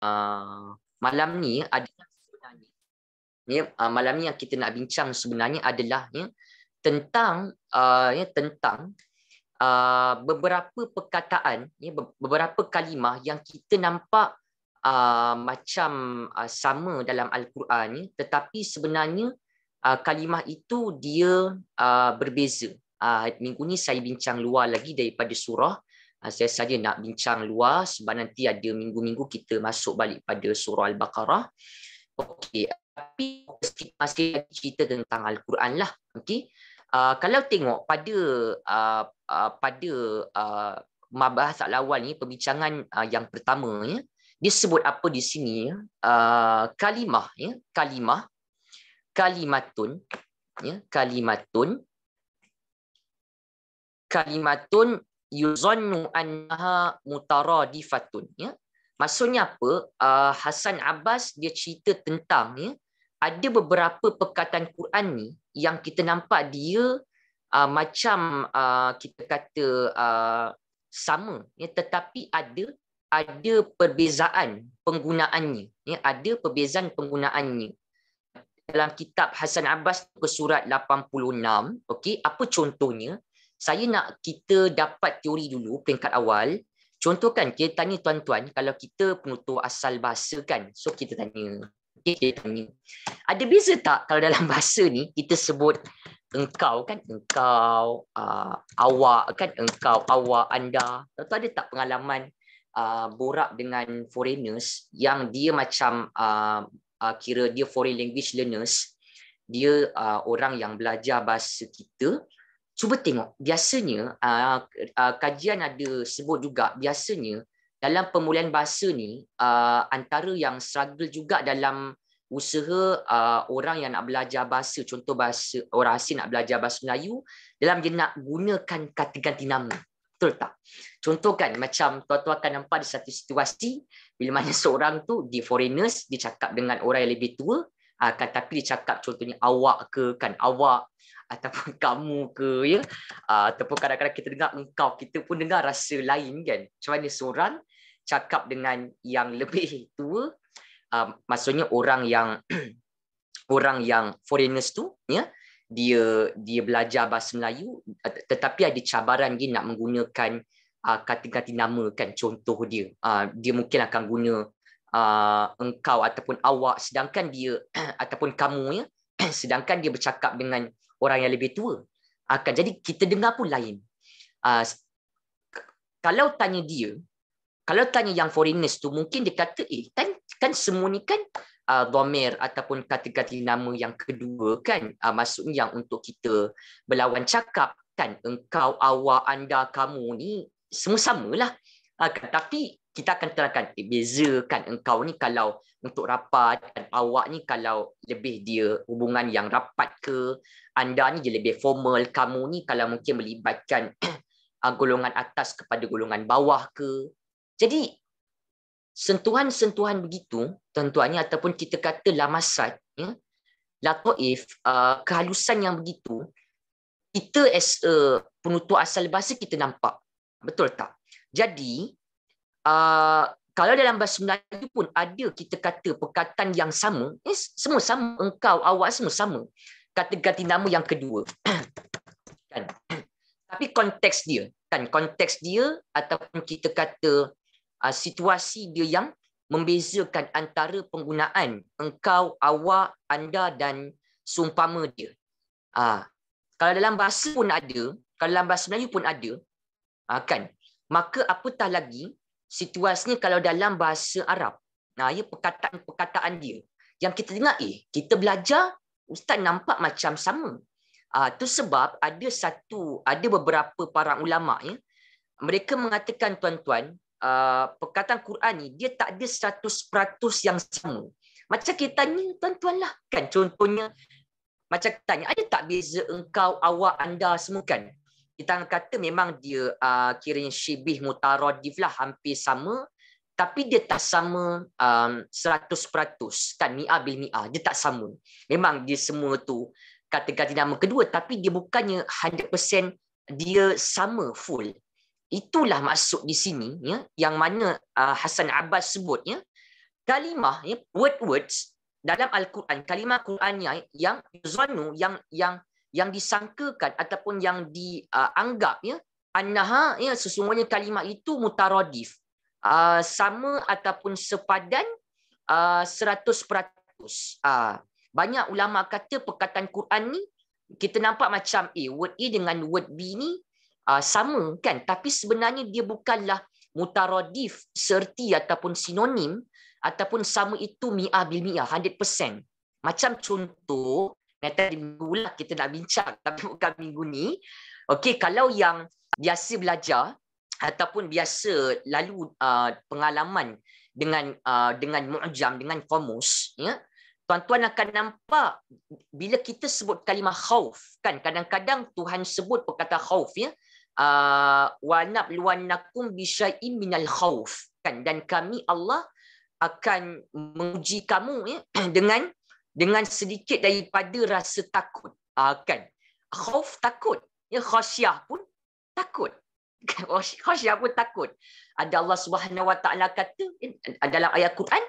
uh, malam ni adalah sebenarnya ya, uh, malam ni yang kita nak bincang sebenarnya adalah ya, tentang uh, ya, tentang uh, beberapa perkataan ya, beberapa kalimah yang kita nampak uh, macam uh, sama dalam al-Quran ya, tetapi sebenarnya uh, kalimah itu dia uh, berbeza. Uh, minggu ni saya bincang luar lagi daripada surah. Uh, saya saja nak bincang luar sebab nanti ada minggu-minggu kita masuk balik pada surah Al-Baqarah. Okey, tapi kita masih cerita tentang Al-Quran lah. Okey. Uh, kalau tengok pada uh, uh, pada uh, mabahas al-awal ni perbincangan uh, yang pertama ya dia sebut apa di sini ya uh, kalimah ya kalimah kalimatun ya kalimatun kalimatun yuzannu annaha mutaradifatun ya. Maksudnya apa? Uh, Hasan Abbas dia cerita tentang ya ada beberapa perkataan Quran ni yang kita nampak dia uh, macam uh, kita kata uh, sama ya. Tetapi ada ada perbezaan penggunaannya ya. Ada perbezaan penggunaannya. Dalam kitab Hasan Abbas ke surat 86 okey apa contohnya saya nak kita dapat teori dulu peringkat awal. Contoh kan kita tanya tuan-tuan kalau kita penutur asal bahasa kan? So kita tanya. Kita tanya. Ada beza tak kalau dalam bahasa ni kita sebut engkau kan? Engkau uh, awak kan? Engkau awak anda. Atau ada tak pengalaman uh, borak dengan foreigners yang dia macam uh, uh, kira dia foreign language learners? Dia uh, orang yang belajar bahasa kita cuba tengok. Biasanya uh, uh, kajian ada sebut juga biasanya dalam pemulihan bahasa ni uh, antara yang struggle juga dalam usaha uh, orang yang nak belajar bahasa contoh bahasa orang asing nak belajar bahasa Melayu dalam dia nak gunakan kata ganti nama. Betul tak? Contoh kan macam tuan-tuan akan nampak di satu situasi bila mana seorang tu di foreigners dia cakap dengan orang yang lebih tua uh, kan tapi dia cakap contohnya awak ke kan awak ataupun kamu ke ya? Uh, ataupun kadang-kadang kita dengar engkau kita pun dengar rasa lain kan? Macam mana seorang cakap dengan yang lebih tua? Uh, maksudnya orang yang orang yang foreigners tu ya? Dia dia belajar bahasa Melayu tetapi ada cabaran dia nak menggunakan uh, kata-kata nama kan? Contoh dia. Uh, dia mungkin akan guna uh, engkau ataupun awak sedangkan dia ataupun kamu ya? Sedangkan dia bercakap dengan orang yang lebih tua akan jadi kita dengar pun lain uh, kalau tanya dia kalau tanya yang foreigners tu mungkin dia kata eh kan kan semua ni kan uh, domir ataupun kata-kata nama yang kedua kan uh, maksudnya yang untuk kita berlawan cakap kan engkau awak anda kamu ni semua samalah. Uh? Tapi kita akan terangkan eh, bezakan engkau ni kalau untuk rapat dan awak ni kalau lebih dia hubungan yang rapat ke anda ni dia lebih formal kamu ni kalau mungkin melibatkan uh, golongan atas kepada golongan bawah ke jadi sentuhan-sentuhan begitu tentuannya ataupun kita kata lamasat ya lataif uh, kehalusan yang begitu kita as a penutur asal bahasa kita nampak Betul tak? Jadi, uh, kalau dalam bahasa Melayu pun ada kita kata perkataan yang sama, eh, semua sama, engkau, awak semua sama. Kata ganti nama yang kedua. kan? Tapi konteks dia, kan konteks dia ataupun kita kata uh, situasi dia yang membezakan antara penggunaan engkau, awak, anda dan sumpama dia. Uh, kalau dalam bahasa pun ada, kalau dalam bahasa Melayu pun ada, Ha, kan? Maka apatah lagi situasinya kalau dalam bahasa Arab. Nah, ya perkataan-perkataan dia. Yang kita dengar, eh, kita belajar, Ustaz nampak macam sama. Ah, tu sebab ada satu, ada beberapa para ulama ya. Mereka mengatakan tuan-tuan, uh, perkataan Quran ni dia tak ada 100% yang sama. Macam kita tanya tuan-tuan lah kan contohnya macam tanya ada tak beza engkau, awak, anda semua kan? Kita kata memang dia uh, kiranya syibih mutaradif lah hampir sama. Tapi dia tak sama um, 100% kan mi'ah bil mi'ah dia tak sama. Memang dia semua tu kata-kata nama kedua tapi dia bukannya 100% dia sama full. Itulah maksud di sini ya yang mana uh, Hasan Abbas sebut ya. Kalimah ya, word words dalam al-Quran kalimah Qurannya yang yang yang yang disangkakan ataupun yang dianggap uh, ya annaha ya sesungguhnya kalimah itu mutaradif. Uh, sama ataupun sepadan uh, 100% uh, banyak ulama kata perkataan Quran ni kita nampak macam eh word A dengan word B ni uh, sama kan? Tapi sebenarnya dia bukanlah mutaradif serti ataupun sinonim ataupun sama itu mi'ah bil mi'ah 100% macam contoh nanti minggu lah kita nak bincang tapi bukan minggu ni. Okey kalau yang biasa belajar ataupun biasa lalu uh, pengalaman dengan uh, dengan mu'jam dengan kamus ya tuan-tuan akan nampak bila kita sebut kalimah khauf kan? Kadang-kadang Tuhan sebut perkataan khauf ya. Uh, wa nabluwannakum bi syai'in minal khauf kan? Dan kami Allah akan menguji kamu ya dengan dengan sedikit daripada rasa takut. Uh, kan? Khauf takut. Ya khasyah pun takut. Khasyah pun takut. Ada Allah Subhanahu Wa Taala kata dalam ayat Quran,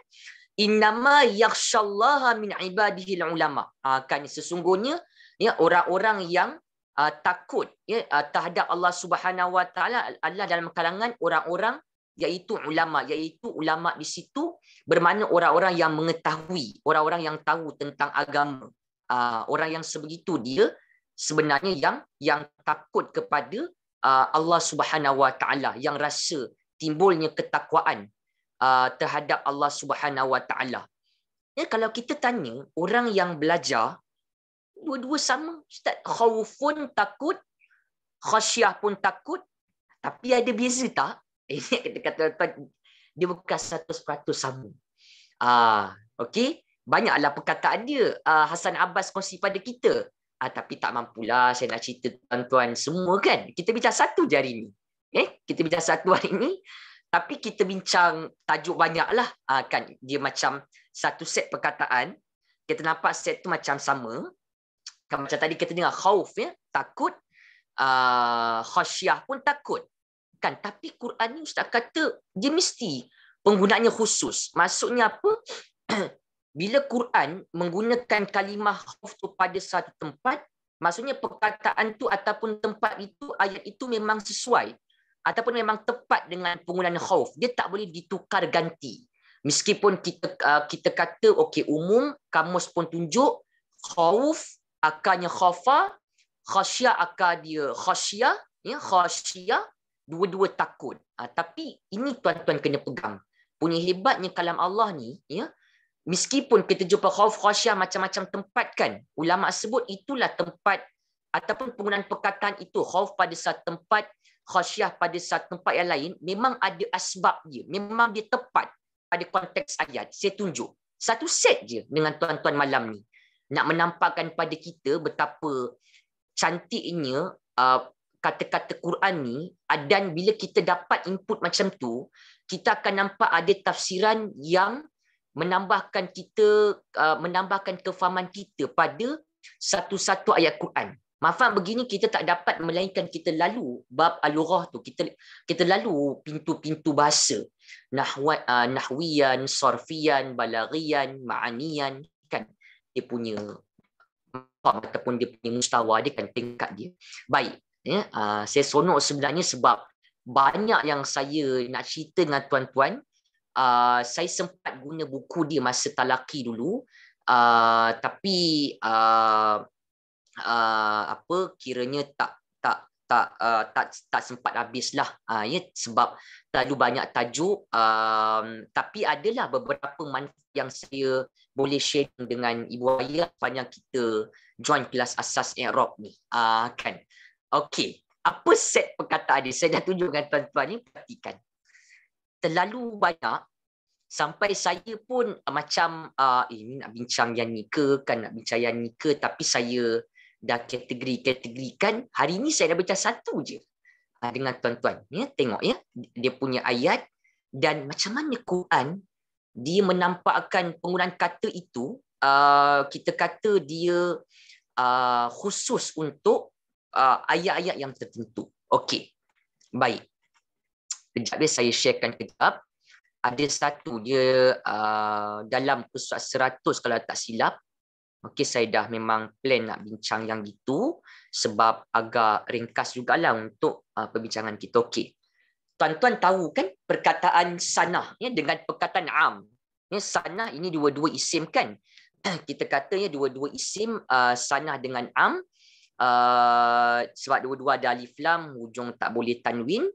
"Innama yakhshallaha min ibadihi ulama." Ah kan? Sesungguhnya ya orang-orang yang uh, takut ya uh, terhadap Allah Subhanahu Wa Taala adalah dalam kalangan orang-orang iaitu ulama iaitu ulama di situ bermakna orang-orang yang mengetahui orang-orang yang tahu tentang agama uh, orang yang sebegitu dia sebenarnya yang yang takut kepada uh, Allah Subhanahu Wa Taala yang rasa timbulnya ketakwaan uh, terhadap Allah Subhanahu Wa Taala. Ya kalau kita tanya orang yang belajar dua-dua sama Ustaz khaufun takut khasyah pun takut tapi ada beza tak? Ini kita kata dia bukan 100% sama. Ah, okey. Banyaklah perkataan dia uh, Hasan Abbas kongsi pada kita ah, tapi tak mampulah saya nak cerita tuan-tuan semua kan. Kita bincang satu je hari ni. Eh, kita bincang satu hari ni. Tapi kita bincang tajuk banyak lah. Ah, kan, dia macam satu set perkataan. Kita nampak set tu macam sama. Kan, macam tadi kita dengar khauf ya, takut. Uh, khasyah pun takut. Kan, tapi Quran ni Ustaz kata dia mesti penggunaannya khusus. Maksudnya apa? bila Quran menggunakan kalimah khauf tu pada satu tempat, maksudnya perkataan tu ataupun tempat itu, ayat itu memang sesuai ataupun memang tepat dengan penggunaan khauf. Dia tak boleh ditukar ganti. Meskipun kita uh, kita kata okey umum kamus pun tunjuk khauf akarnya khafa, khasyah akar dia khasyah, ya khasyah dua-dua takut. Uh, tapi ini tuan-tuan kena pegang. Punya hebatnya kalam Allah ni, ya, meskipun kita jumpa khauf khasyah macam-macam tempat kan ulama sebut itulah tempat ataupun penggunaan perkataan itu khauf pada satu tempat khasyah pada satu tempat yang lain memang ada asbab dia memang dia tepat pada konteks ayat saya tunjuk satu set je dengan tuan-tuan malam ni nak menampakkan pada kita betapa cantiknya uh, kata-kata Quran ni dan bila kita dapat input macam tu kita akan nampak ada tafsiran yang menambahkan kita uh, menambahkan kefahaman kita pada satu-satu ayat Quran. Mafhum begini kita tak dapat melainkan kita lalu bab al-lughah tu kita kita lalu pintu-pintu bahasa nahwa uh, nahwiyan, sarfiyan, balaghiyan, ma'aniyan kan dia punya ataupun dia punya mustawa dia kan tingkat dia. Baik, ya uh, saya sonok sebenarnya sebab banyak yang saya nak cerita dengan tuan-tuan uh, saya sempat guna buku dia masa talaki dulu. Uh, tapi uh, uh, apa kiranya tak tak tak uh, tak tak sempat habislah. Uh, ya sebab terlalu banyak tajuk. Um, tapi adalah beberapa manfaat yang saya boleh share dengan ibu ayah sepanjang kita join kelas asas Arab ni. Uh, kan okey. Apa set perkataan dia? Saya dah tunjukkan tuan-tuan ni perhatikan. Terlalu banyak sampai saya pun uh, macam uh, eh, ini nak bincang yang ni ke? Kan nak bincang yang ni ke? Tapi saya dah kategori-kategorikan. Hari ni saya dah baca satu je uh, dengan tuan-tuan. Ya tengok ya. Dia punya ayat. Dan macam mana Quran dia menampakkan penggunaan kata itu uh, kita kata dia uh, khusus untuk uh, ayat-ayat yang tertentu okey baik kejap dia saya sharekan kejap ada satu dia uh, dalam pusat seratus kalau tak silap. Okey, saya dah memang plan nak bincang yang itu sebab agak ringkas jugalah untuk uh, perbincangan kita. Okey. Tuan-tuan tahu kan perkataan sanah ya, dengan perkataan am. Ya, sanah ini dua-dua isim kan. kita kata ya dua-dua isim uh, sanah dengan am. Uh, sebab dua-dua ada alif lam, hujung tak boleh tanwin.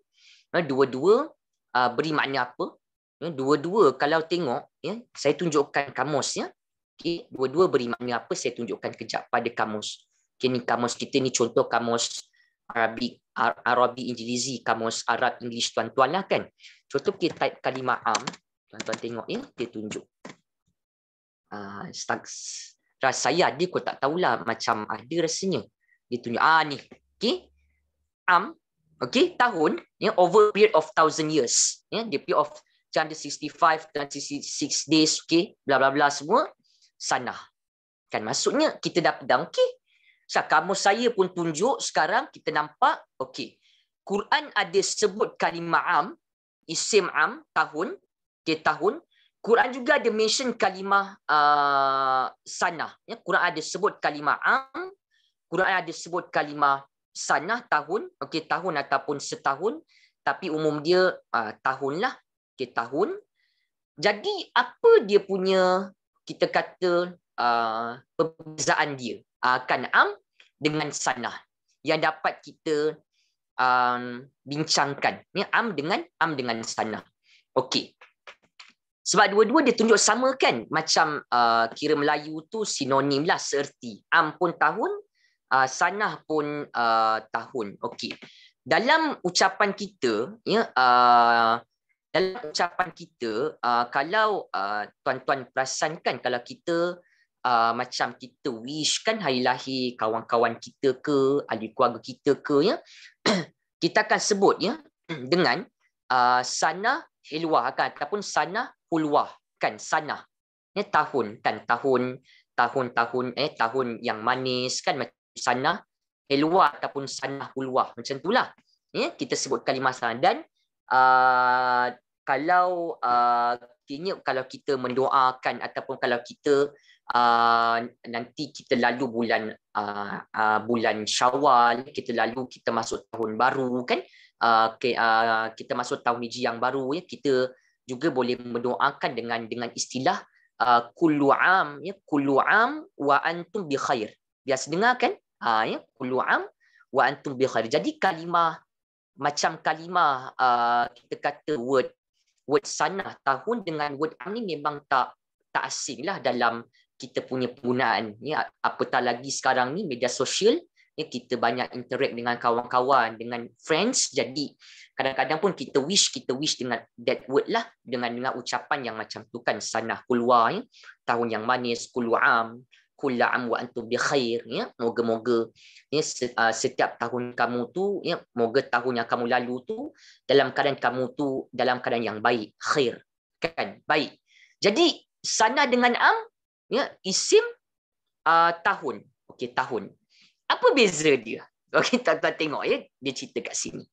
Uh, dua-dua uh, beri makna apa? Ya, dua-dua kalau tengok, ya, saya tunjukkan kamus. Ya. Okay, dua-dua beri makna apa saya tunjukkan kejap pada kamus. Okay, ni kamus kita ni contoh kamus Arabic, Arabi Ingilizi, kamus Arab English tuan-tuan lah kan. Contoh kita type kalimah am, tuan-tuan tengok ya, dia tunjuk. Uh, rasa saya dia kau tak tahulah macam ada rasanya. Dia tunjuk, ah ni. Okay. Am, okay, tahun, ya, over period of thousand years. Ya, the period of 365, 366 days, okay, bla bla bla semua sanah. Kan maksudnya kita dah pedang okey. So, kamu saya pun tunjuk sekarang kita nampak okey. Quran ada sebut kalimah am, isim am tahun, ke tahun. Quran juga ada mention kalimah uh, sanah. Ya, Quran ada sebut kalimah am, Quran ada sebut kalimah sanah tahun, okey tahun ataupun setahun, tapi umum dia uh, tahun lah, okey tahun. Jadi apa dia punya kita kata uh, perbezaan dia? Uh, kan am dengan sanah yang dapat kita um, bincangkan. Ni am dengan am dengan sanah okey. Sebab dua-dua dia tunjuk sama kan? Macam uh, kira Melayu tu sinonim lah seerti am pun tahun uh, sanah pun uh, tahun. Okey. Dalam ucapan kita ya uh, dalam ucapan kita uh, kalau uh, tuan-tuan perasankan kalau kita uh, macam kita wish kan hari lahir kawan-kawan kita ke ahli keluarga kita ke ya kita akan sebut ya dengan uh, sana hilwah kan ataupun sana hulwah kan sana ya tahun kan tahun tahun-tahun eh tahun yang manis kan macam sana hilwah ataupun sana hulwah macam itulah ya kita sebut kalimah sana dan uh, kalau uh, kini kalau kita mendoakan ataupun kalau kita uh, nanti kita lalu bulan uh, uh, bulan Syawal kita lalu kita masuk tahun baru kan uh, okay, uh, kita masuk tahun hijri yang baru ya kita juga boleh mendoakan dengan dengan istilah uh, kullu am ya kullu am wa antum bi khair. Biasa dengar kan uh, ya. Kullu am wa antum bi khair. Jadi kalimah macam kalimah uh, kita kata word word sanah tahun dengan word am ni memang tak tak asing lah dalam kita punya penggunaan. Ya apatah lagi sekarang ni media sosial ya kita banyak interact dengan kawan-kawan dengan friends. Jadi kadang-kadang pun kita wish kita wish dengan that word lah dengan dengan ucapan yang macam tu kan sanah keluar ya. Tahun yang manis kullu am kullu am wa antum bi khair ya. Moga-moga ya uh, setiap tahun kamu tu ya moga tahun yang kamu lalu tu dalam keadaan kamu tu dalam keadaan yang baik. Khair kan? Baik. Jadi sana dengan am ya isim uh, tahun. Okey tahun. Apa beza dia? Okey tuan-tuan tengok ya dia cerita kat sini.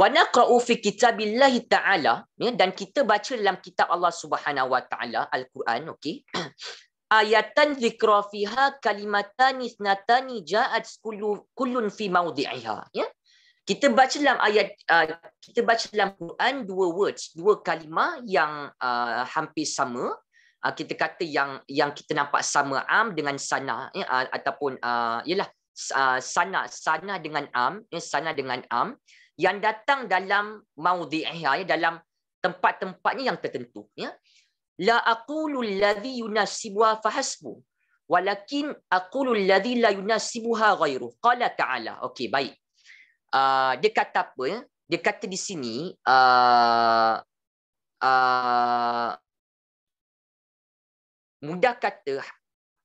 Wa naqra'u fi kitabillahi ta'ala ya dan kita baca dalam kitab Allah Subhanahu wa taala al-Quran okey ayatan zikra fiha kalimatani isnatani ja'at kullu kullun fi mawdi'iha ya. Kita baca dalam ayat uh, kita baca dalam Quran dua words dua kalimah yang uh, hampir sama. Uh, kita kata yang yang kita nampak sama am dengan sana ya, uh, ataupun uh, yalah uh, sana sana dengan am ya, sana dengan am yang datang dalam mawdi'iha ya dalam tempat-tempatnya yang tertentu ya la aqulu alladhi yunasibuha fahasbu. Walakin aqulu alladhi la yunasibuha ghairu. Qala ta'ala. Okey baik. Uh, dia kata apa ya dia kata di sini uh, uh, mudah kata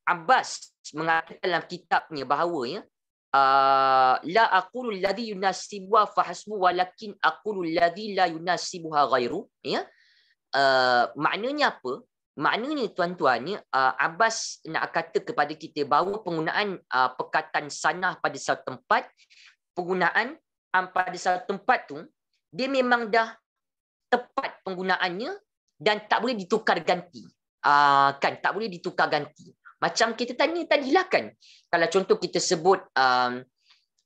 Abbas mengatakan dalam kitabnya bahawa ya uh, la aqulu alladhi yunasibuha fahasbu walakin aqulu alladhi la yunasibuha ghairu ya Uh, maknanya apa? Maknanya tuan-tuan, uh, Abbas nak kata kepada kita bahawa penggunaan uh, perkataan sanah pada satu tempat, penggunaan um, pada satu tempat tu, dia memang dah tepat penggunaannya dan tak boleh ditukar ganti. Uh, kan tak boleh ditukar ganti. Macam kita tanya tadi lah kan. Kalau contoh kita sebut um,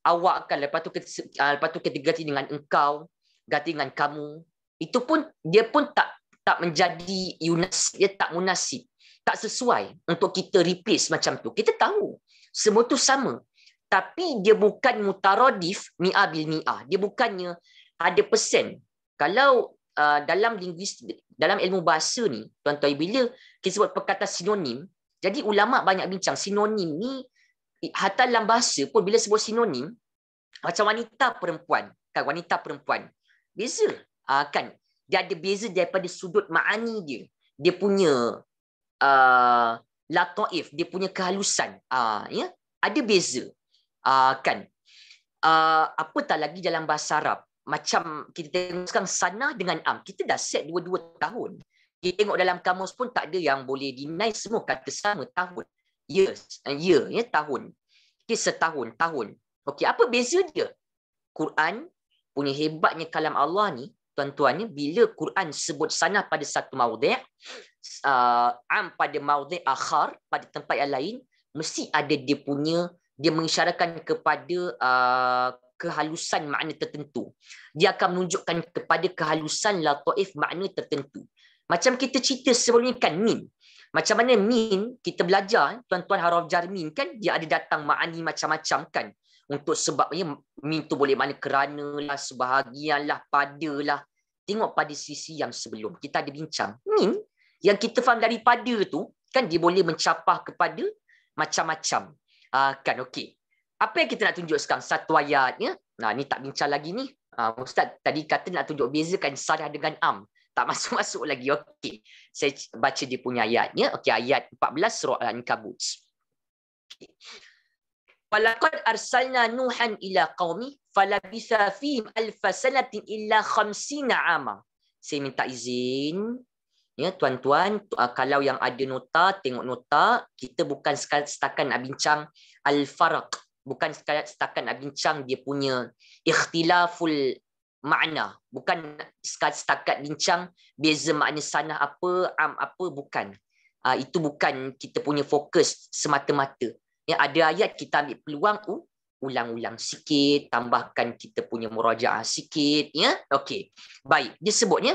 awak kan lepas tu kita, uh, lepas tu kita ganti dengan engkau, ganti dengan kamu. Itu pun dia pun tak tak menjadi yunas, dia tak munasib. Tak sesuai untuk kita replace macam tu. Kita tahu semua tu sama. Tapi dia bukan mutaradif mi'ah bil mi'ah. Dia bukannya ada persen. Kalau uh, dalam linguistik, dalam ilmu bahasa ni, tuan-tuan bila kita sebut perkataan sinonim, jadi ulama banyak bincang sinonim ni hatta dalam bahasa pun bila sebut sinonim macam wanita perempuan, kan wanita perempuan. Beza. Uh, kan dia ada beza daripada sudut ma'ani dia. Dia punya uh, lataif, dia punya kehalusan. Uh, ya? Ada beza. Uh, kan? Uh, apa tak lagi dalam bahasa Arab? macam kita tengok sekarang sana dengan am kita dah set dua-dua tahun kita tengok dalam kamus pun tak ada yang boleh deny semua kata sama tahun years uh, year ya tahun okay, setahun tahun okey apa beza dia Quran punya hebatnya kalam Allah ni tuan-tuan ni bila Quran sebut sana pada satu maudhi' uh, am pada maudhi' akhar pada tempat yang lain mesti ada dia punya dia mengisyaratkan kepada uh, kehalusan makna tertentu. Dia akan menunjukkan kepada kehalusan lataif makna tertentu. Macam kita cerita sebelum ini kan min. Macam mana min kita belajar tuan-tuan haraf jar min kan dia ada datang makni macam-macam kan. Untuk sebabnya min tu boleh mana kerana lah, sebahagian lah, pada lah. Tengok pada sisi yang sebelum. Kita ada bincang. Min yang kita faham daripada tu kan dia boleh mencapah kepada macam-macam. Uh, kan? Okey. Apa yang kita nak tunjuk sekarang? Satu ayat ya nah ni tak bincang lagi ni. Uh, ustaz tadi kata nak tunjuk bezakan sarah dengan am. Tak masuk-masuk lagi. Okey. Saya baca dia punya ayatnya. Okey ayat 14 surah al-ankabut Walaqad arsalna Nuhan ila qaumi falabitha fihim alf sanatin illa 50 ama. Saya minta izin ya tuan-tuan uh, kalau yang ada nota tengok nota kita bukan setakat nak bincang al-farq. Bukan setakat nak bincang dia punya ikhtilaful makna. Bukan setakat bincang beza makna sanah apa am apa bukan. Uh, itu bukan kita punya fokus semata-mata ya ada ayat kita ambil peluang uh, ulang-ulang sikit tambahkan kita punya murajaah sikit ya. Okey. Baik. Dia sebutnya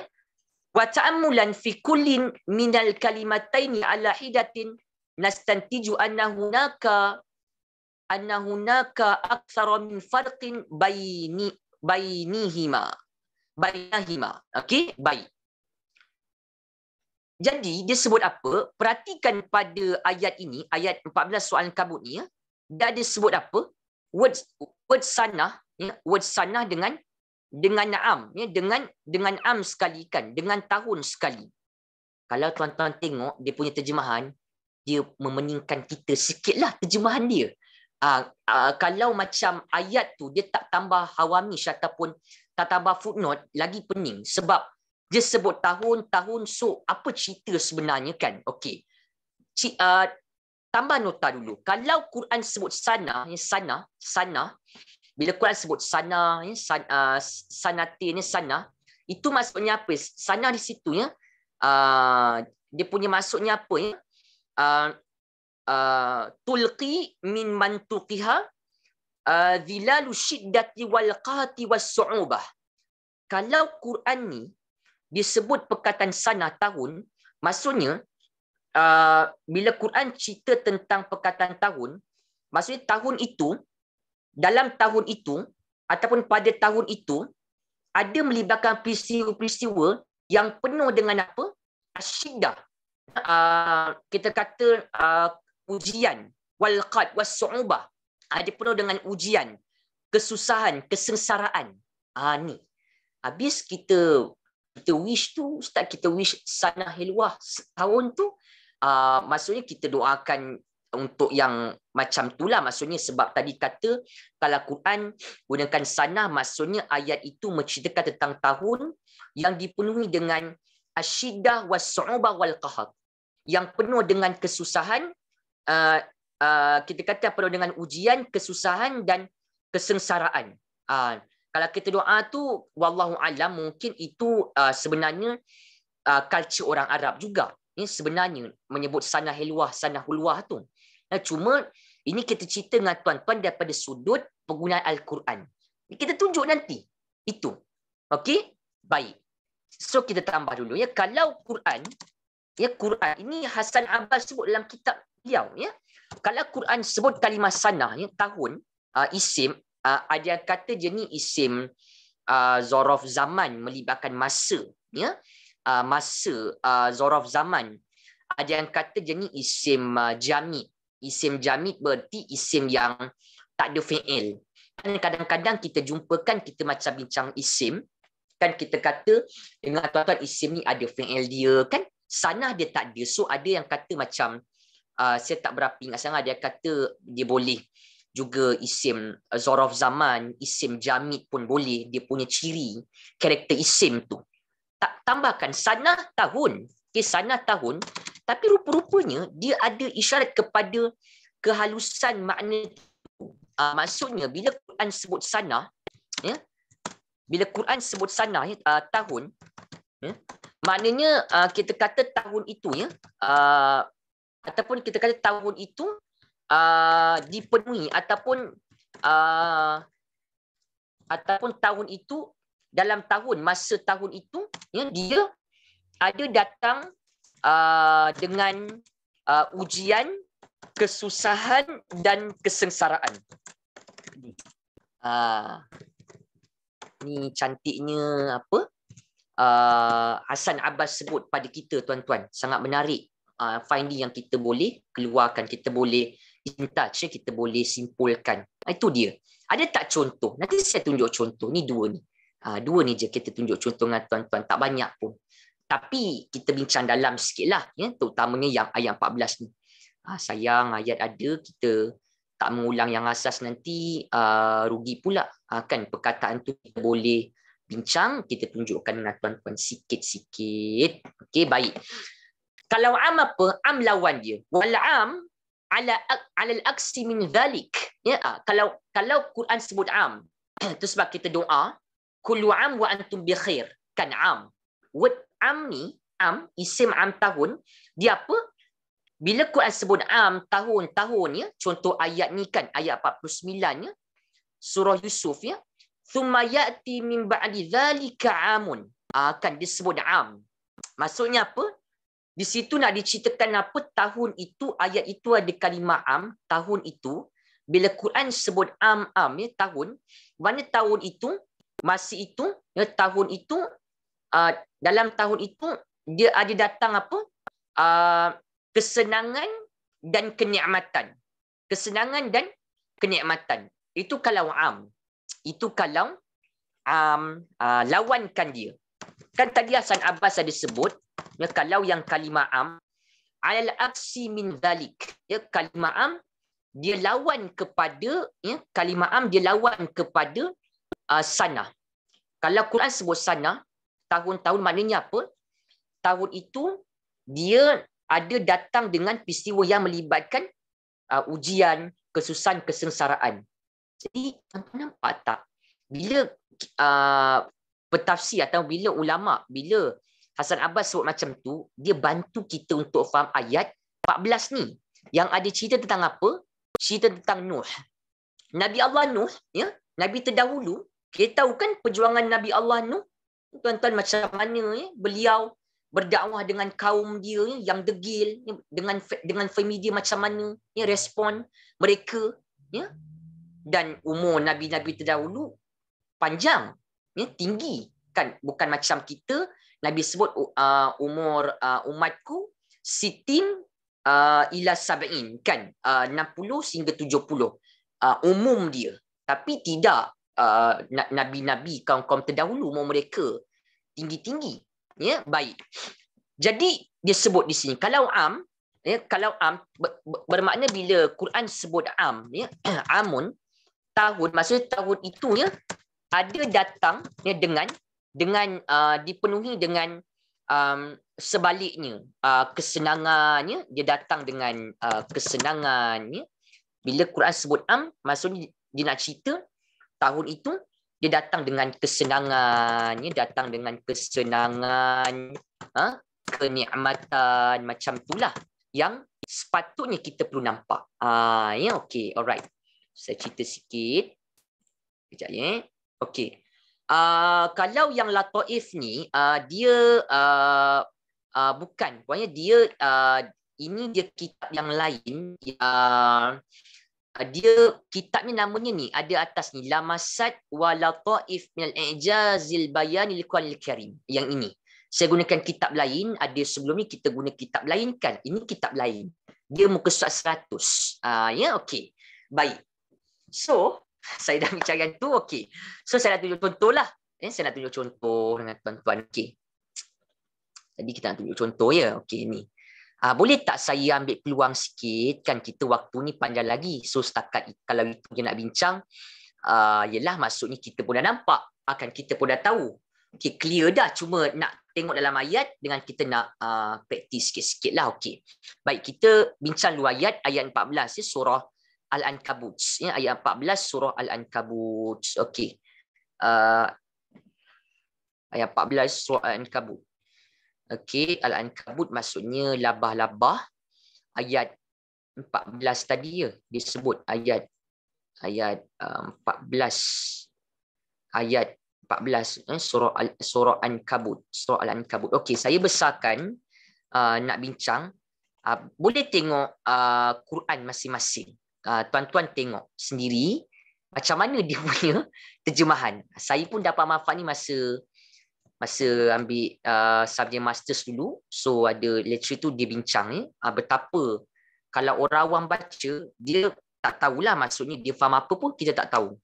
wa ta'ammulan fi kullin minal kalimataini ala hidatin nastantiju anna hunaka anna hunaka aktsara min farqin baini bainihima bainahima okey? Baik jadi dia sebut apa? Perhatikan pada ayat ini ayat 14 soalan kabut ni ya. Dia ada sebut apa? Word word sanah ya. Word sanah dengan dengan naam ya. Dengan dengan am sekali kan? Dengan tahun sekali. Kalau tuan-tuan tengok dia punya terjemahan dia memeningkan kita sikitlah terjemahan dia. Uh, uh, kalau macam ayat tu dia tak tambah hawamish ataupun tak tambah footnote lagi pening. Sebab dia sebut tahun-tahun so apa cerita sebenarnya kan? Okey. Uh, tambah nota dulu. Kalau Quran sebut sana ya sana sana bila Quran sebut sana ya san, uh, sanatin ya sana itu maksudnya apa? Sana di situ ya uh, dia punya maksudnya apa ya? Uh, Uh, tulqi min mantuqiha uh, zilalu syiddati wal qati was su'ubah. Kalau Quran ni disebut perkataan sana tahun, maksudnya uh, bila Quran cerita tentang perkataan tahun, maksudnya tahun itu dalam tahun itu ataupun pada tahun itu ada melibatkan peristiwa-peristiwa yang penuh dengan apa? Asyidah. Uh, kita kata uh, ujian. Wal qad was su'ubah. Ada penuh dengan ujian. Kesusahan kesengsaraan. Ah ni. Habis kita kita wish tu ustaz kita wish sana hilwah tahun tu uh, maksudnya kita doakan untuk yang macam itulah maksudnya sebab tadi kata kalau Quran gunakan sana maksudnya ayat itu menceritakan tentang tahun yang dipenuhi dengan asyidah was su'ubah wal qahar yang penuh dengan kesusahan uh, uh, kita kata penuh dengan ujian, kesusahan dan kesengsaraan. Uh, kalau kita doa tu wallahu alam mungkin itu uh, sebenarnya uh, culture orang Arab juga. Ini sebenarnya menyebut sana hilwah, sana hulwah tu. Nah, cuma ini kita cerita dengan tuan-tuan daripada sudut penggunaan Al-Quran. Kita tunjuk nanti. Itu. Okey? Baik. So kita tambah dulu ya. Kalau Quran, ya Quran ini Hasan Abbas sebut dalam kitab beliau ya. Kalau Quran sebut kalimah sana ya tahun uh, isim uh, ada yang kata dia ni isim uh, zorof zaman melibatkan masa ya? Uh, masa uh, zorof zaman. Ada yang kata dia ni isim uh, jamid. Isim jamid berarti isim yang tak ada fi'il. Kadang-kadang kita jumpakan kita macam bincang isim kan kita kata dengan tuan-tuan isim ni ada fi'il dia kan? Sana dia tak ada. So ada yang kata macam uh, saya tak berapa ingat sangat. Dia kata dia boleh juga isim uh, zorof zaman, isim jamid pun boleh, dia punya ciri, karakter isim tu. Tak tambahkan sanah tahun, okay, sanah tahun, tapi rupa-rupanya dia ada isyarat kepada kehalusan makna uh, maksudnya bila Quran sebut sanah, ya, bila Quran sebut sanah ya, uh, tahun, ya, maknanya uh, kita kata tahun itu ya, uh, ataupun kita kata tahun itu uh, dipenuhi ataupun uh, ataupun tahun itu dalam tahun masa tahun itu ya dia ada datang uh, dengan uh, ujian kesusahan dan kesengsaraan. Uh, ni cantiknya apa? Uh, Hasan Abbas sebut pada kita tuan-tuan sangat menarik uh, finding yang kita boleh keluarkan kita boleh in touch kita boleh simpulkan. Ah, itu dia. Ada tak contoh? Nanti saya tunjuk contoh. Ni dua ni. Ha, dua ni je kita tunjuk contoh dengan tuan-tuan. Tak banyak pun. Tapi kita bincang dalam sikit lah. Ya? Terutamanya yang ayat 14 ni. Ha, sayang ayat ada. Kita tak mengulang yang asas nanti uh, rugi pula. Ha, kan perkataan tu kita boleh bincang. Kita tunjukkan dengan tuan-tuan sikit-sikit. Okey, baik. Kalau am apa? Am lawan dia. Wal am ala ala al-aksi min dhalik. Ya ah, kalau kalau Quran sebut am itu sebab kita doa kullu am wa antum bi khair. Kan am. Word am ni am isim am tahun dia apa? Bila Quran sebut am tahun tahun ya contoh ayat ni kan ayat 49 ya surah Yusuf ya thumma ya'ti min ba'di dhalika amun. Akan ah, disebut am. Maksudnya apa di situ nak diceritakan apa tahun itu ayat itu ada kalimah am tahun itu. Bila Quran sebut am am ya tahun mana tahun itu? Masih itu ya tahun itu uh, dalam tahun itu dia ada datang apa? Uh, kesenangan dan kenikmatan. Kesenangan dan kenikmatan. Itu kalau am. Itu kalau um, uh, lawankan dia. Kan tadi Hasan Abbas ada sebut, ya, kalau yang kalimah am, alal aksi min dhalik. Ya, kalimah am, dia lawan kepada, ya, kalimah am, dia lawan kepada uh, sana. Kalau Quran sebut sana, tahun-tahun maknanya apa? Tahun itu, dia ada datang dengan peristiwa yang melibatkan uh, ujian, kesusahan, kesengsaraan. Jadi, nampak tak? Bila uh, petafsir atau bila ulama bila Hasan Abbas sebut macam tu dia bantu kita untuk faham ayat 14 ni. Yang ada cerita tentang apa? Cerita tentang Nuh. Nabi Allah Nuh ya? Nabi terdahulu kita tahu kan perjuangan Nabi Allah Nuh. Tuan-tuan macam mana ya? Beliau berdakwah dengan kaum dia ya, yang degil ya, dengan dengan family dia macam mana ya? Respon mereka ya? Dan umur nabi-nabi terdahulu panjang ya, tinggi kan? Bukan macam kita nabi sebut uh, umur uh, umatku sitin uh, ila sab'in kan? Uh, 60 hingga 70 uh, umum dia. Tapi tidak uh, nabi-nabi kaum-kaum terdahulu umur mereka tinggi-tinggi. Ya baik. Jadi dia sebut di sini kalau am ya kalau am bermakna bila Quran sebut am ya amun tahun maksud tahun itu ya ada datang ya, dengan dengan uh, dipenuhi dengan um, sebaliknya uh, kesenangannya dia datang dengan uh, kesenangannya bila Quran sebut am maksudnya dia nak cerita tahun itu dia datang dengan kesenangan, ya, datang dengan kesenangan, ha? kenikmatan macam itulah yang sepatutnya kita perlu nampak. Ah, ya, okey, alright. Saya cerita sikit. Sekejap ya. Okey. Uh, kalau yang lataif ni, uh, dia uh, uh, bukan. Pokoknya dia, uh, ini dia kitab yang lain. Uh, Ah, dia kitab ni namanya ni ada atas ni lamasat wa lataif min al-i'jazil bayan lil karim yang ini. Saya gunakan kitab lain ada sebelum ni kita guna kitab lain kan? Ini kitab lain. Dia muka surat 100 ah uh, ya okey. Baik. So saya dah bincang tu okey so saya nak tunjuk contoh lah eh, saya nak tunjuk contoh dengan tuan-tuan okey jadi kita nak tunjuk contoh ya okey ni Uh, boleh tak saya ambil peluang sikit kan kita waktu ni panjang lagi. So setakat kalau itu je nak bincang uh, yelah maksudnya kita pun dah nampak akan kita pun dah tahu. Okay, clear dah cuma nak tengok dalam ayat dengan kita nak uh, praktis sikit-sikit lah. Okay. Baik, kita bincang dua ayat. Ayat 14 ya, surah Al-Ankabut. Ya, ayat 14 surah Al-Ankabut. Okay. Uh, ayat 14 surah Al-Ankabut. Okey, Al-Ankabut maksudnya labah-labah. Ayat 14 tadi ya, disebut ayat ayat um, 14 ayat 14 eh, surah al surah Ankabut, surah Al-Ankabut. Okey, saya besarkan uh, nak bincang uh, boleh tengok uh, Quran masing-masing. Uh, tuan-tuan tengok sendiri macam mana dia punya terjemahan. Saya pun dapat manfaat ni masa masa ambil uh, subjek masters dulu. So ada lecturer tu dia bincang ni. Uh, betapa kalau orang awam baca dia tak tahulah maksudnya dia faham apa pun kita tak tahu.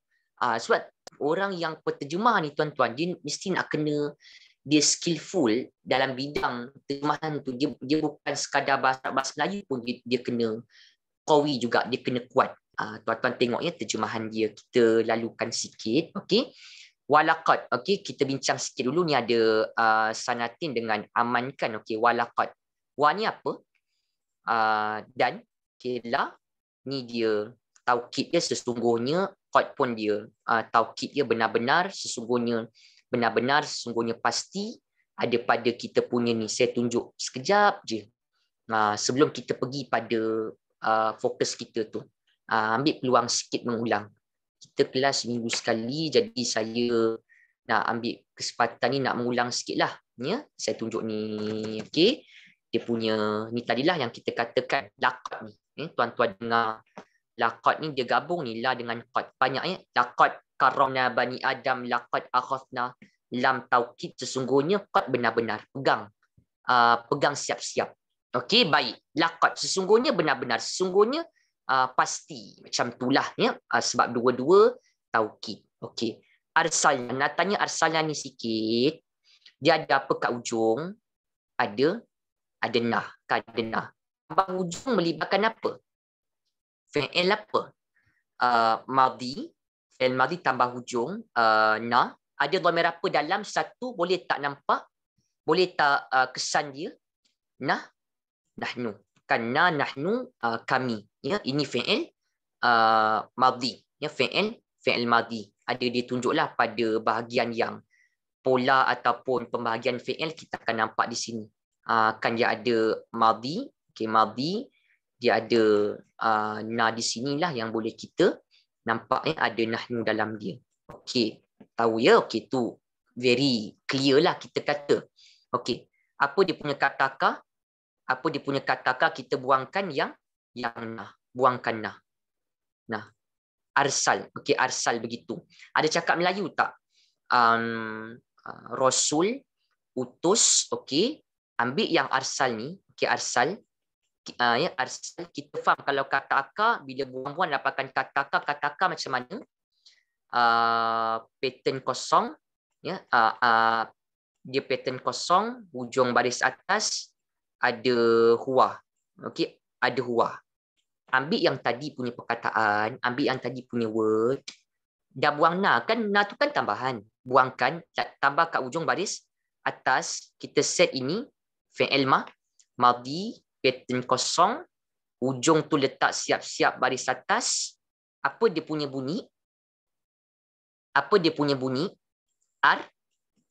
Uh, sebab orang yang penterjemah ni tuan-tuan dia mesti nak kena dia skillful dalam bidang terjemahan tu. Dia dia bukan sekadar bahasa bahasa Melayu pun dia, dia kena kawi juga dia kena kuat. Uh, tuan-tuan tengok ya terjemahan dia kita lalukan sikit okey? Walaqad okey kita bincang sikit dulu. Ni ada uh, sanatin dengan amankan okey walaqad wa ni apa? Uh, dan kila ni dia taukid dia sesungguhnya qad pun dia. Uh, taukid dia benar-benar sesungguhnya benar-benar sesungguhnya pasti ada pada kita punya ni. Saya tunjuk sekejap je. Uh, sebelum kita pergi pada uh, fokus kita tu. Uh, ambil peluang sikit mengulang. Kita kelas minggu sekali jadi saya nak ambil kesempatan ni nak mengulang sikit lah. Ya saya tunjuk ni okey. Dia punya ni tadilah yang kita katakan laqad ni. Eh tuan-tuan dengar laqad ni dia gabung ni la dengan qad banyak ya laqad karamna bani adam laqad akhafna lam taukid sesungguhnya qad benar-benar pegang. Uh, pegang siap-siap okey baik. Laqad sesungguhnya benar-benar. Sesungguhnya uh, pasti. Macam itulah ya. Uh, sebab dua-dua taukid okey. Arsalnya nak tanya arsalnya ni sikit. Dia ada apa kat ujung ada? Ada nah. Ada nah. Tambah ujung melibatkan apa? Fi'il apa? Uh, madhi. Fi'il madhi tambah ujung uh, nah. Ada dhamir apa dalam? Satu boleh tak nampak? Boleh tak uh, kesan dia? Nah nahnu. Kanna nahnu uh, kami. Ya ini fi'il uh, madhi. Ya fi'il fi'il madhi. Ada ditunjuklah pada bahagian yang pola ataupun pembahagian fi'il kita akan nampak di sini. Uh, kan dia ada madhi okey madhi. Dia ada uh, na di sinilah yang boleh kita nampak ya ada nahnu dalam dia. Okey tahu ya? Okey tu very clear lah kita kata. Okey apa dia punya kata apa dia punya kata-kata kita buangkan yang yang nah. Buangkan nah. Nah. Arsal. Okey arsal begitu. Ada cakap Melayu tak? Um, uh, rasul utus okey ambil yang arsal ni. Okey arsal. Uh, ya arsal. Kita faham kalau kata akar bila buang-buang dapatkan kata akar. Kata akar macam mana? Uh, pattern kosong. Ya uh, uh, dia pattern kosong hujung baris atas ada huah. Okey, ada huah. Ambil yang tadi punya perkataan, ambil yang tadi punya word, dah buang na kan na tu kan tambahan. Buangkan tambah kat ujung baris atas kita set ini fi'il ma madhi pattern kosong ujung tu letak siap-siap baris atas apa dia punya bunyi apa dia punya bunyi? Ar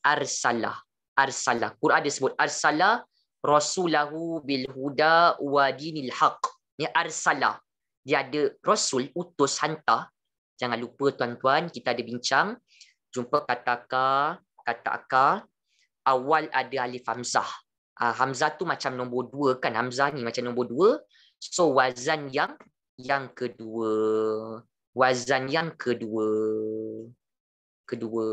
arsalah. Arsalah. Quran dia sebut arsalah rasulahu bil huda wa dinil haq. Ni arsalah. Dia ada rasul utus hantar. Jangan lupa tuan-tuan kita ada bincang jumpa kata ka, kata ka awal ada alif hamzah. Uh, hamzah tu macam nombor dua kan hamzah ni macam nombor dua. So wazan yang yang kedua. Wazan yang kedua kedua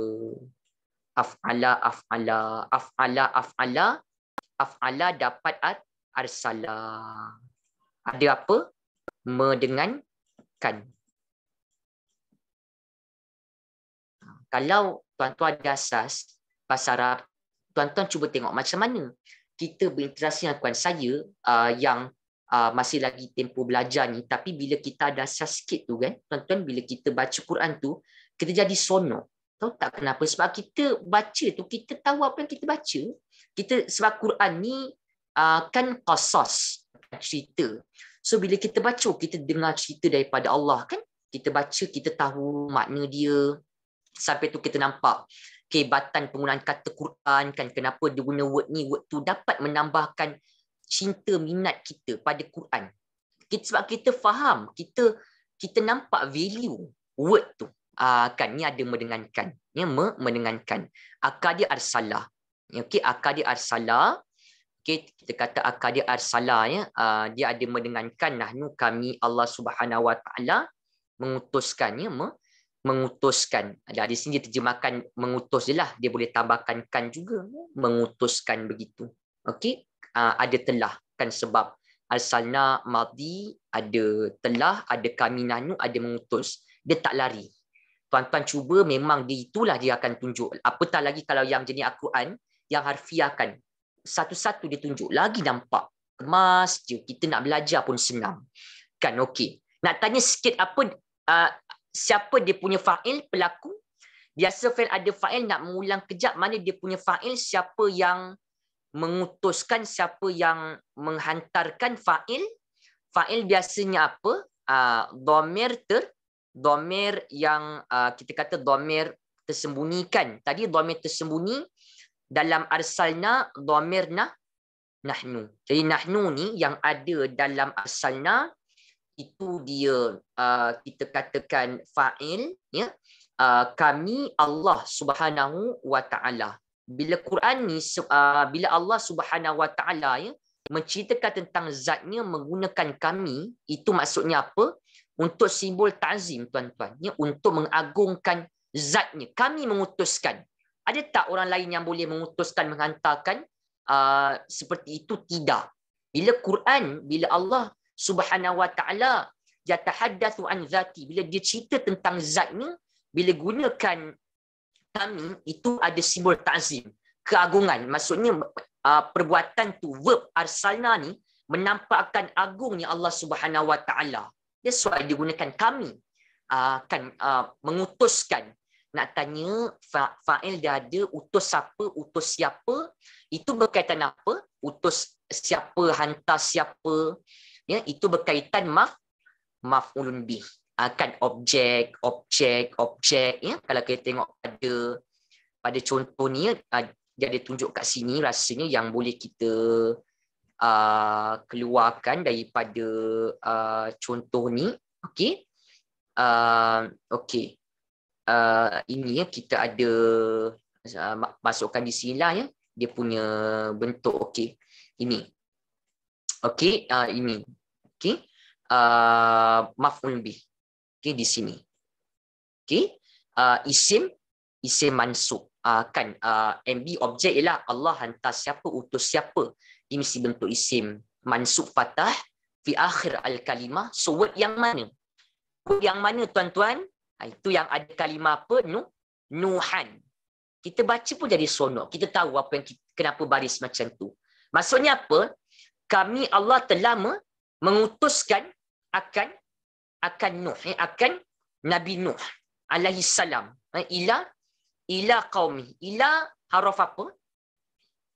afala afala afala afala afala dapat at arsala ada apa? Mendengankan. Kalau tuan-tuan ada asas bahasa Arab tuan-tuan cuba tengok macam mana kita berinteraksi dengan kawan saya uh, yang uh, masih lagi tempoh belajar ni. Tapi bila kita ada asas sikit tu kan tuan-tuan bila kita baca Quran tu kita jadi sonok Tahu tak kenapa? Sebab kita baca tu, kita tahu apa yang kita baca. Kita Sebab Quran ni uh, kan qasas, cerita. So bila kita baca, kita dengar cerita daripada Allah kan? Kita baca, kita tahu makna dia. Sampai tu kita nampak kehebatan penggunaan kata Quran kan? Kenapa dia guna word ni? Word tu dapat menambahkan cinta minat kita pada Quran. Kita sebab kita faham kita kita nampak value word tu. Uh, kan? Ni ada mendengankan. Ya me, mendengankan. Akad dia arsalah okey akad dia arsalah okey kita kata akad dia arsalah ya. Uh, dia ada mendengankan nahnu kami Allah Subhanahu wa taala mengutuskan ya me, mengutuskan. Ada di sini dia terjemahkan mengutus je lah. Dia boleh tambahkan kan juga ya. mengutuskan begitu. Okey uh, ada telah kan sebab arsalna madi ada telah ada kami nahnu ada mengutus. Dia tak lari. Tuan-tuan cuba memang dia itulah dia akan tunjuk. Apatah lagi kalau yang jenis Al-Quran yang harfiah kan satu-satu dia tunjuk lagi nampak kemas je kita nak belajar pun senang. Kan okey. Nak tanya sikit apa uh, siapa dia punya fa'il pelaku? Biasa fa'il ada fa'il nak mengulang kejap mana dia punya fa'il siapa yang mengutuskan siapa yang menghantarkan fa'il fa'il biasanya apa uh, domir ter domir yang uh, kita kata domir tersembunyikan. Tadi domir tersembunyi dalam arsalna domir nah nahnu. Jadi nahnu ni yang ada dalam arsalna itu dia uh, kita katakan fa'il ya uh, kami Allah Subhanahu wa taala. Bila Quran ni uh, bila Allah Subhanahu wa taala ya menceritakan tentang zatnya menggunakan kami itu maksudnya apa? untuk simbol ta'zim tuan-tuan ya untuk mengagungkan zatnya kami mengutuskan ada tak orang lain yang boleh mengutuskan menghantarkan? Uh, seperti itu tidak. Bila Quran bila Allah Subhanahu wa taala yatahaddatsu an zati bila dia cerita tentang zatnya bila gunakan kami itu ada simbol ta'zim keagungan. Maksudnya uh, perbuatan tu verb arsalna ni menampakkan agungnya Allah Subhanahu wa taala. That's why digunakan kami. Uh, kan uh, mengutuskan nak tanya fa- fa'il dia ada utus siapa utus siapa. Itu berkaitan apa? Utus siapa hantar siapa? Ya itu berkaitan maf maf'ulun bih. Uh, kan objek objek objek ya. Kalau kita tengok pada pada contoh ni uh, dia ada tunjuk kat sini rasanya yang boleh kita uh, keluarkan daripada uh, contoh ni. Okey. Uh, okey uh, ini ya kita ada uh, masukkan di sini lah ya. Dia punya bentuk okey. Ini. Okey uh, ini. Okey. Uh, maf'ul bih okey di sini. Okey. Uh, isim. Isim mansub. Uh, kan uh, MB objek ialah Allah hantar siapa utus siapa. Ini mesti bentuk isim mansub fatah fi akhir al kalimah so word yang mana? Word yang mana tuan-tuan itu yang ada kalimah apa? Nu nuhan. Kita baca pun jadi sonok kita tahu apa yang kenapa baris macam tu. Maksudnya apa? Kami Allah telah mengutuskan akan akan nuh eh, akan nabi nuh alaihi salam. Eh, ila ila qaumi. Ila haraf apa?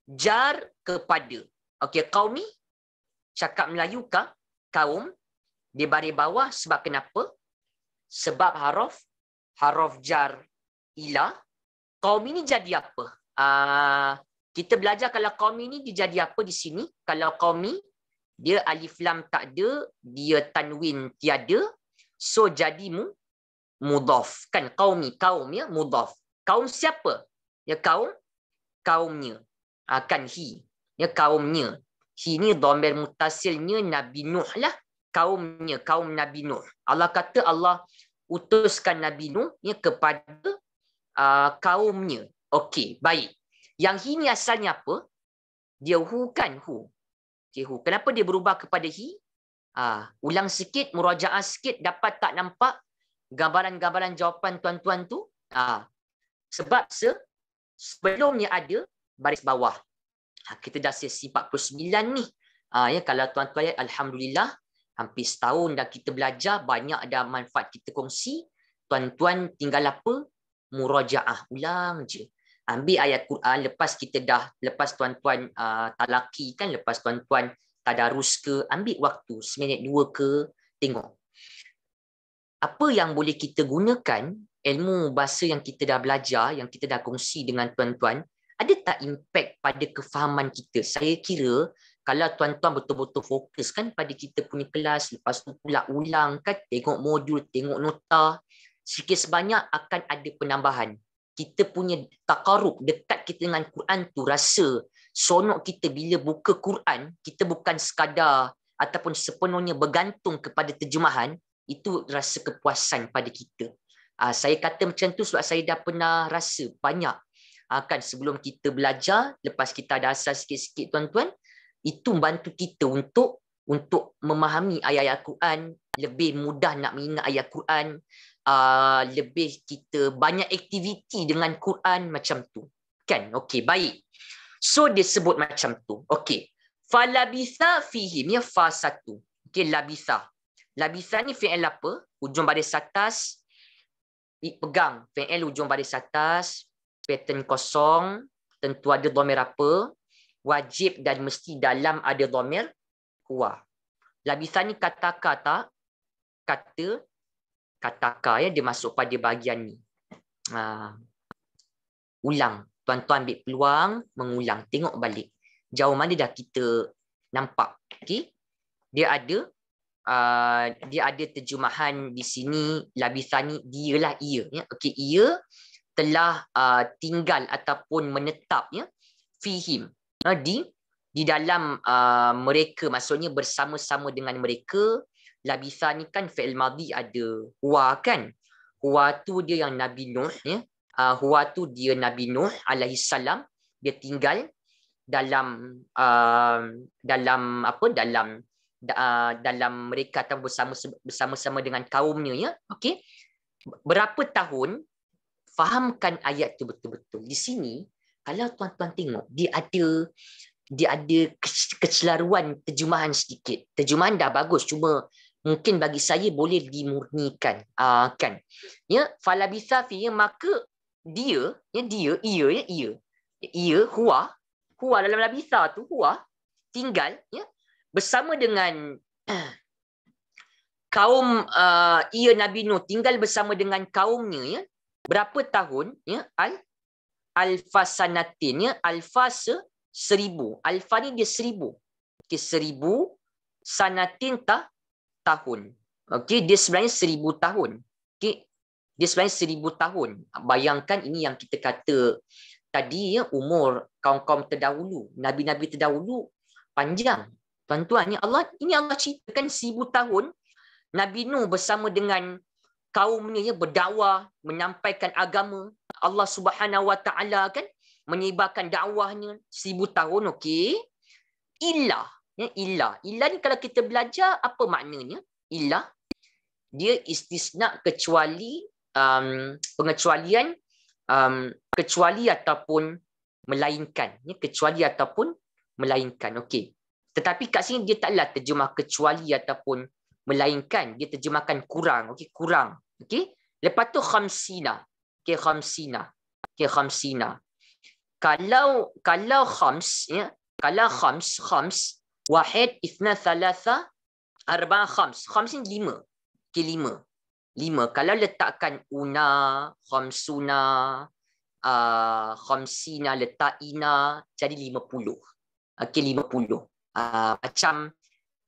Jar kepada. Okey, qaumi cakap Melayu kah? Kaum di baris bawah sebab kenapa? Sebab haraf haraf jar ila kaum ini jadi apa? Uh, kita belajar kalau kaum ini dia jadi apa di sini? Kalau kaum ini dia alif lam tak ada dia tanwin tiada so jadi mu mudhaf. Kan qaumi kaum ya mudhaf. Kaum siapa? Ya kaum kaumnya akan ha, hi. Ya kaumnya hi ni dhamir mutasilnya nabi nuh lah kaumnya kaum nabi nuh. Allah kata Allah utuskan nabi nuh ya kepada uh, kaumnya okey baik yang hi ni asalnya apa dia hu kan hu Okay, hu. Kenapa dia berubah kepada hi? Ah, ulang sikit, murajaah sikit, dapat tak nampak gambaran-gambaran jawapan tuan-tuan tu? Ah, sebab se sebelumnya ada baris bawah. Ha, kita dah sesi 49 ni. Ah, ya, kalau tuan-tuan ya, Alhamdulillah, hampir setahun dah kita belajar, banyak ada manfaat kita kongsi. Tuan-tuan tinggal apa? Murajaah. Ulang je ambil ayat Quran lepas kita dah lepas tuan-tuan uh, talaki kan lepas tuan-tuan tadarus ke ambil waktu seminit dua ke tengok apa yang boleh kita gunakan ilmu bahasa yang kita dah belajar yang kita dah kongsi dengan tuan-tuan ada tak impact pada kefahaman kita saya kira kalau tuan-tuan betul-betul fokus kan pada kita punya kelas lepas tu pula ulang kan tengok modul tengok nota sikit sebanyak akan ada penambahan kita punya takarub dekat kita dengan Quran tu rasa sonok kita bila buka Quran kita bukan sekadar ataupun sepenuhnya bergantung kepada terjemahan itu rasa kepuasan pada kita. Uh, saya kata macam tu sebab saya dah pernah rasa banyak uh, kan sebelum kita belajar lepas kita ada asas sikit-sikit tuan-tuan itu membantu kita untuk untuk memahami ayat-ayat Quran lebih mudah nak mengingat ayat Quran uh, lebih kita banyak aktiviti dengan Quran macam tu. Kan? Okey, baik. So dia sebut macam tu. Okey. Falabitha fihim ya fa satu. Okey, labitha. Labitha ni fi'il apa? Ujung baris atas pegang fi'il ujung baris atas, pattern kosong, tentu ada dhamir apa? Wajib dan mesti dalam ada dhamir huwa. Labitha ni kata-kata kata kataka ya dia masuk pada bahagian ni. Uh, ulang. Tuan-tuan ambil peluang mengulang. Tengok balik. Jauh mana dah kita nampak. Okay? Dia ada uh, dia ada terjemahan di sini labisani dialah ia ya. Okey ia telah uh, tinggal ataupun menetap ya fihim di di dalam uh, mereka maksudnya bersama-sama dengan mereka labisa ni kan fi'il madhi ada. Huwa kan? Huwa tu dia yang nabi nuh ya. Uh, huwa tu dia nabi nuh alaihi salam. Dia tinggal dalam uh, dalam apa? Dalam uh, dalam mereka atau bersama bersama-sama dengan kaumnya ya. Okey berapa tahun fahamkan ayat tu betul-betul. Di sini kalau tuan-tuan tengok dia ada dia ada kecelaruan terjemahan sedikit. Terjemahan dah bagus cuma mungkin bagi saya boleh dimurnikan. Uh, kan? Ya falabitha fi maka dia ya dia ia ya ia. Ia huwa. Huwa dalam labitha tu huwa. Tinggal ya bersama dengan kaum uh, ia nabi nuh. Tinggal bersama dengan kaumnya ya berapa tahun ya al alfasanatin ya alfas seribu alfa ni dia seribu okay, seribu sanatin tak tahun. Okey, dia sebenarnya seribu tahun. Okey, dia sebenarnya seribu tahun. Bayangkan ini yang kita kata tadi ya umur kaum-kaum terdahulu, nabi-nabi terdahulu panjang. Tuan-tuan, Allah ini Allah ceritakan seribu tahun Nabi Nuh bersama dengan kaumnya ya berdakwah, menyampaikan agama Allah Subhanahu Wa Taala kan menyebarkan dakwahnya seribu tahun okey. Ilah Ya, ilah. Ilah ni kalau kita belajar apa maknanya? Ilah dia istisna kecuali um, pengecualian um, kecuali ataupun melainkan. Ya, kecuali ataupun melainkan. Okey. Tetapi kat sini dia taklah terjemah kecuali ataupun melainkan. Dia terjemahkan kurang. Okey, kurang. Okey. Lepas tu khamsina. Okey, khamsina. Okey, khamsina. Kalau kalau khams ya, kalau khams khams Wahid, Ithna, Thalatha, Arba, Khams. Khams ni lima. Okay, lima. lima. Kalau letakkan una, khamsuna, uh, khamsina, letak ina, jadi lima puluh. Okey, lima puluh. Uh, macam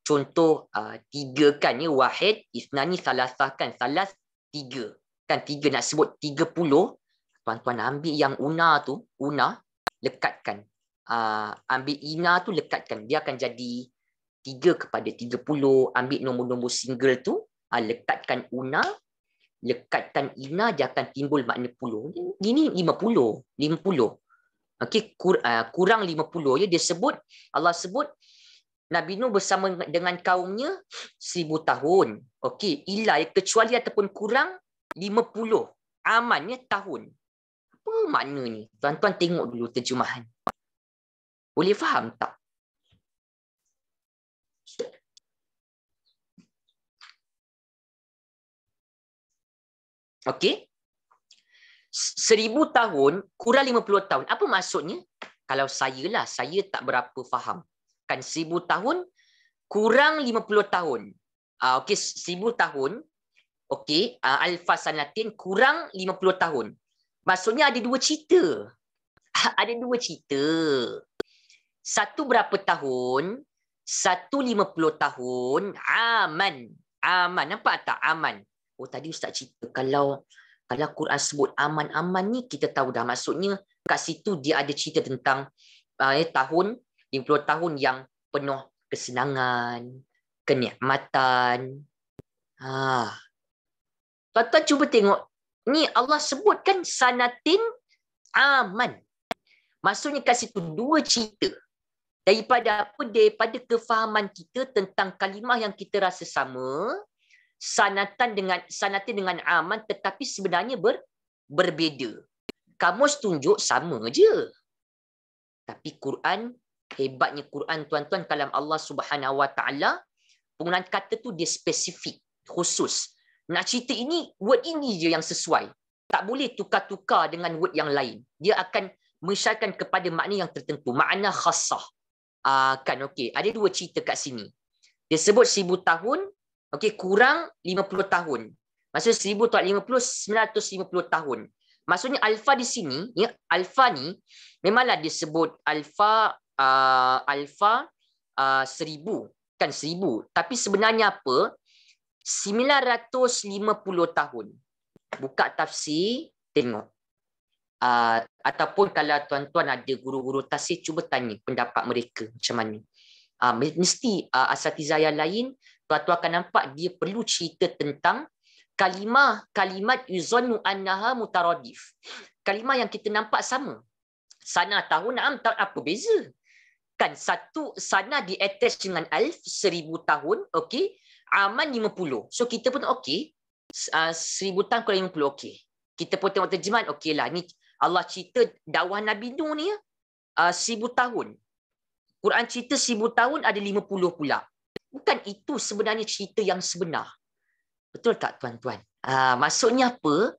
contoh uh, tiga kan ya, wahid, isnani, salasah kan, salas, tiga. Kan tiga nak sebut tiga puluh, tuan-tuan ambil yang una tu, una, lekatkan. Uh, ambil ina tu lekatkan. Dia akan jadi tiga kepada tiga puluh. Ambil nombor-nombor single tu, uh, lekatkan una, lekatkan ina, dia akan timbul makna puluh. Ini lima puluh. Lima puluh. Okay, kur, uh, kurang lima puluh. Ya, dia sebut, Allah sebut, Nabi Nuh bersama dengan kaumnya seribu tahun. Okey, ilai kecuali ataupun kurang lima puluh. Amannya tahun. Apa maknanya? Tuan-tuan tengok dulu terjemahan. Boleh faham tak? Okey. Seribu tahun kurang lima puluh tahun. Apa maksudnya? Kalau saya lah, saya tak berapa faham kan seribu tahun kurang lima puluh tahun. Uh, Okey, seribu tahun. Okey, uh, alfa sanatin kurang lima puluh tahun. Maksudnya ada dua cerita. ada dua cerita. Satu berapa tahun? Satu lima puluh tahun. Aman. Aman. Nampak tak? Aman. Oh tadi Ustaz cerita kalau kalau Quran sebut aman-aman ni kita tahu dah maksudnya kat situ dia ada cerita tentang uh, tahun 50 tahun yang penuh kesenangan, kenikmatan. Ha. Tuan-tuan cuba tengok. Ni Allah sebutkan sanatin aman. Maksudnya kat situ dua cerita. Daripada apa? Daripada kefahaman kita tentang kalimah yang kita rasa sama. Sanatan dengan sanatin dengan aman tetapi sebenarnya ber, berbeza. Kamus tunjuk sama je. Tapi Quran hebatnya Quran tuan-tuan kalam Allah Subhanahu Wa Taala penggunaan kata tu dia spesifik khusus nak cerita ini word ini je yang sesuai. Tak boleh tukar-tukar dengan word yang lain. Dia akan mengisyaratkan kepada makna yang tertentu. Makna khassah. Uh, kan? Okey ada dua cerita kat sini. Dia sebut seribu tahun okey kurang lima puluh tahun. Maksud sembilan ratus lima puluh tahun. Maksudnya alfa di sini ya alfa ni memanglah disebut alfa uh, alfa uh, seribu. Kan seribu. Tapi sebenarnya apa 950 tahun. Buka tafsir tengok. Uh, ataupun kalau tuan-tuan ada guru-guru tafsir cuba tanya pendapat mereka macam mana. Uh, mesti uh, asatizah yang lain tuan-tuan akan nampak dia perlu cerita tentang kalimah kalimat yuzannu annaha mutaradif. Kalimah yang kita nampak sama. Sana tahu naam tak apa beza? Kan satu sana di attach dengan alf seribu tahun okey aman lima puluh. So kita pun okey. Uh, seribu tahun kurang lima puluh okey. Kita pun tengok terjemahan okey lah. Ni Allah cerita dakwah Nabi Nuh ni uh, seribu tahun. Quran cerita seribu tahun ada lima puluh pula. Bukan itu sebenarnya cerita yang sebenar. Betul tak tuan-tuan? Uh, maksudnya apa?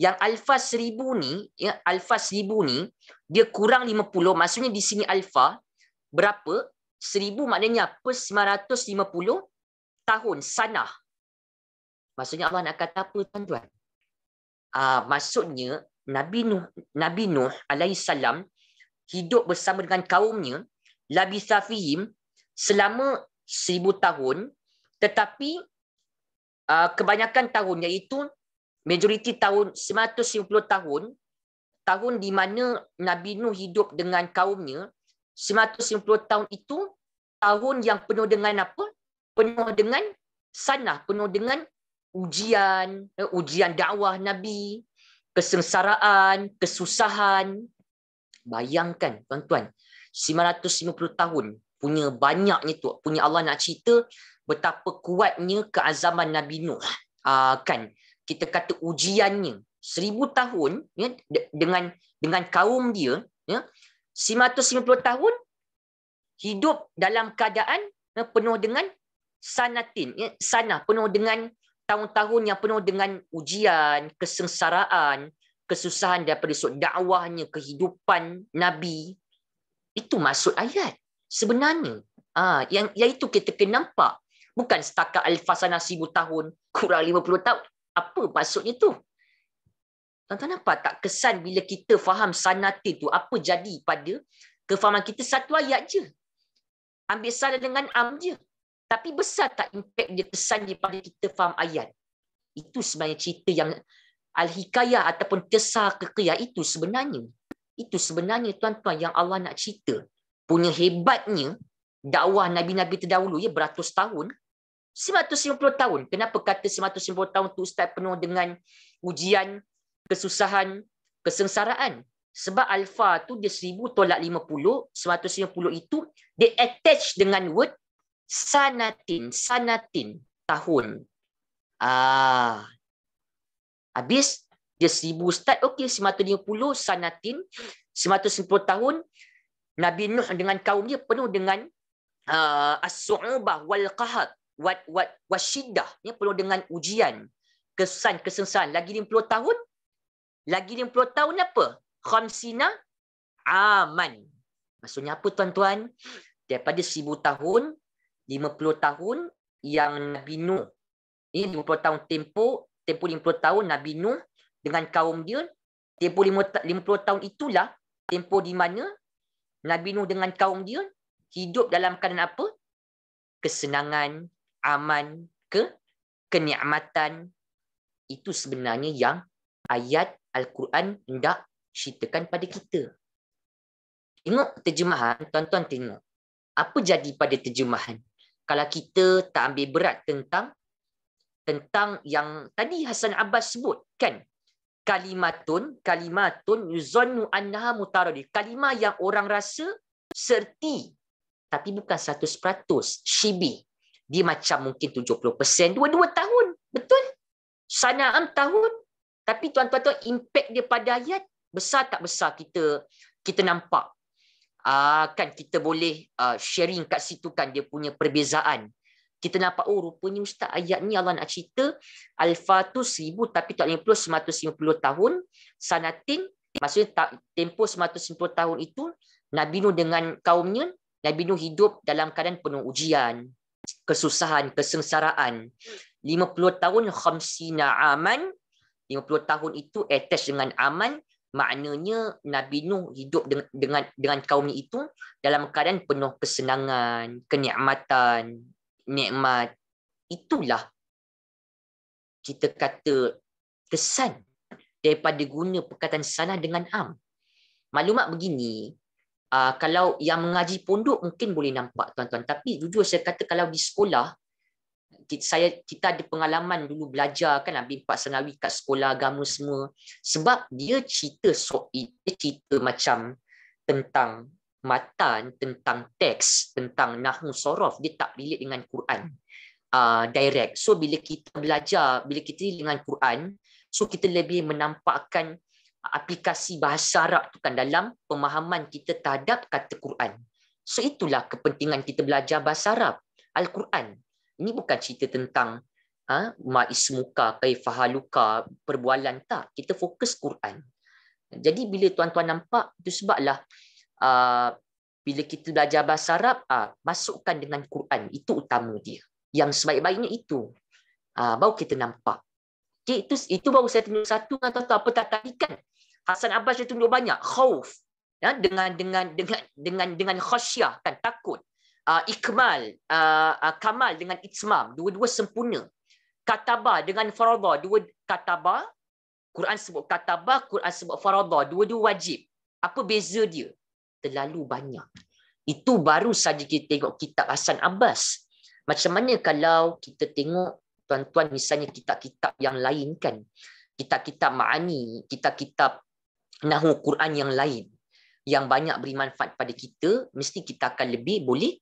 Yang alfa seribu ni ya, alfa seribu ni dia kurang lima puluh. Maksudnya di sini alfa berapa? Seribu maknanya apa? 950 tahun sanah. Maksudnya Allah nak kata apa tuan-tuan? Uh, maksudnya Nabi Nuh, Nabi Nuh alaihissalam hidup bersama dengan kaumnya labi safihim selama seribu tahun tetapi uh, kebanyakan tahun iaitu majoriti tahun 950 tahun tahun di mana Nabi Nuh hidup dengan kaumnya 950 tahun itu tahun yang penuh dengan apa? Penuh dengan sanah, penuh dengan ujian, eh, ujian dakwah Nabi, kesengsaraan, kesusahan. Bayangkan tuan-tuan, 950 tahun punya banyaknya tu, punya Allah nak cerita betapa kuatnya keazaman Nabi Nuh. Uh, kan kita kata ujiannya seribu tahun ya, dengan dengan kaum dia ya, 550 tahun hidup dalam keadaan eh, penuh dengan sanatin, ya, sana penuh dengan tahun-tahun yang penuh dengan ujian, kesengsaraan, kesusahan daripada sudut dakwahnya, kehidupan Nabi. Itu maksud ayat. Sebenarnya, ah, yang, yang itu kita kena nampak. Bukan setakat alfa sana seribu tahun, kurang lima puluh tahun. Apa maksudnya tu? Tuan-tuan nampak tak kesan bila kita faham sanatin tu apa jadi pada kefahaman kita satu ayat je. Ambil salah dengan am je. Tapi besar tak impact dia kesan dia pada kita faham ayat. Itu sebenarnya cerita yang al-hikayah ataupun kisah kekayah itu sebenarnya. Itu sebenarnya tuan-tuan yang Allah nak cerita. Punya hebatnya dakwah Nabi-Nabi terdahulu ya beratus tahun. 150 tahun. Kenapa kata 150 tahun tu Ustaz penuh dengan ujian, kesusahan, kesengsaraan. Sebab alfa tu dia 1000 tolak 50, 150 itu dia attach dengan word sanatin, sanatin, tahun. Ah. Habis dia 1000 start, okey 150 sanatin, 150 tahun Nabi Nuh dengan kaum dia penuh dengan uh, as-su'ubah wal qahat wat wat wasyiddah ya penuh dengan ujian kesan kesengsaraan lagi 50 tahun lagi 50 tahun apa? Khamsina aman. Maksudnya apa tuan-tuan? Daripada 1000 tahun, 50 tahun yang Nabi Nuh. Ini 50 tahun tempoh, tempoh 50 tahun Nabi Nuh dengan kaum dia. Tempoh 50 tahun itulah tempoh di mana Nabi Nuh dengan kaum dia hidup dalam keadaan apa? Kesenangan, aman, ke kenikmatan. Itu sebenarnya yang ayat Al-Quran hendak ceritakan pada kita. Tengok terjemahan, tuan-tuan tengok. Apa jadi pada terjemahan? Kalau kita tak ambil berat tentang tentang yang tadi Hasan Abbas sebut kan? Kalimatun kalimatun yuzannu annaha mutaradi kalimah yang orang rasa serti tapi bukan 100% shibi dia macam mungkin 70% dua-dua tahun betul? Sana'am tahun tapi tuan-tuan impact dia pada ayat besar tak besar kita kita nampak. Uh, kan kita boleh uh, sharing kat situ kan dia punya perbezaan. Kita nampak oh rupanya ustaz ayat ni Allah nak cerita alfa tu seribu tapi tak 50 150 tahun sanatin maksudnya tak tempoh 150 tahun itu Nabi Nuh dengan kaumnya Nabi Nuh hidup dalam keadaan penuh ujian, kesusahan, kesengsaraan. 50 tahun khamsina aman 50 tahun itu attach dengan aman maknanya Nabi Nuh hidup dengan dengan, dengan kaum itu dalam keadaan penuh kesenangan, kenikmatan, nikmat. Itulah kita kata kesan daripada guna perkataan sana dengan am. Maklumat begini, uh, kalau yang mengaji pondok mungkin boleh nampak tuan-tuan. Tapi jujur saya kata kalau di sekolah, saya kita ada pengalaman dulu belajar kan ambil empat senawi kat sekolah agama semua. Sebab dia cerita so dia cerita macam tentang matan tentang teks tentang nahwu sorof dia tak relate dengan Quran. Uh, direct. So bila kita belajar bila kita dengan Quran so kita lebih menampakkan aplikasi bahasa Arab tu kan dalam pemahaman kita terhadap kata Quran. So itulah kepentingan kita belajar bahasa Arab Al-Quran ini bukan cerita tentang ha, ma ismuka, kaifahaluka, perbualan tak. Kita fokus Quran. Jadi bila tuan-tuan nampak, itu sebablah uh, bila kita belajar bahasa Arab, uh, masukkan dengan Quran. Itu utama dia. Yang sebaik-baiknya itu. Uh, baru kita nampak. Okay, itu itu baru saya tunjuk satu atau apa tak tadi kan. Hasan Abbas dia tunjuk banyak. Khauf. Ya, dengan dengan dengan dengan dengan khasyah kan takut uh, ikmal uh, uh, kamal dengan itmam dua-dua sempurna. Kataba dengan faradha dua kataba Quran sebut kataba Quran sebut faradha dua-dua wajib. Apa beza dia? Terlalu banyak. Itu baru saja kita tengok kitab Hasan Abbas. Macam mana kalau kita tengok tuan-tuan misalnya kitab-kitab yang lain kan? Kitab-kitab ma'ani kitab-kitab nahu Quran yang lain. Yang banyak beri manfaat pada kita mesti kita akan lebih boleh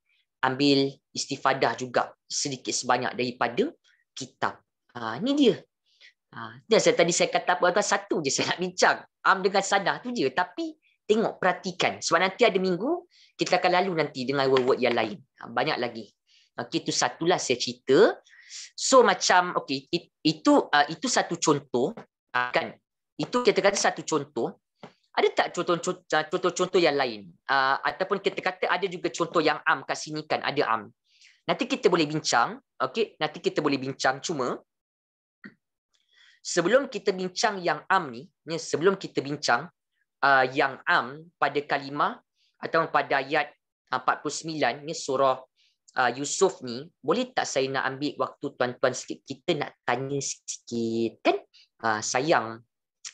ambil istifadah juga sedikit sebanyak daripada kitab. Ha, ini dia. Ha, dan saya tadi saya kata apa satu je saya nak bincang. Am dengan sadah tu je. Tapi tengok, perhatikan. Sebab nanti ada minggu, kita akan lalu nanti dengan word-word yang lain. Ha, banyak lagi. Okay, itu satulah saya cerita. So macam, okay, it, itu uh, itu satu contoh. Uh, kan? Itu kita kata satu contoh ada tak contoh-contoh yang lain? Uh, ataupun kita kata ada juga contoh yang am kat sini kan, ada am. Nanti kita boleh bincang, okey? Nanti kita boleh bincang cuma sebelum kita bincang yang am ni, ya, sebelum kita bincang uh, yang am pada kalimah atau pada ayat 49 ni surah uh, Yusuf ni, boleh tak saya nak ambil waktu tuan-tuan sikit kita nak tanya sikit kan? Uh, sayang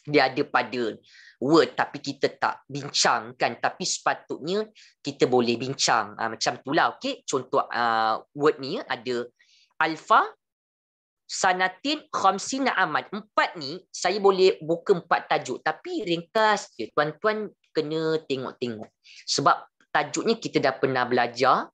dia ada pada word tapi kita tak bincang kan tapi sepatutnya kita boleh bincang. Uh, macam itulah okey? Contoh uh, word ni ada alfa sanatin khamsina aman empat ni saya boleh buka empat tajuk. Tapi ringkas je. Tuan-tuan kena tengok-tengok. Sebab tajuknya kita dah pernah belajar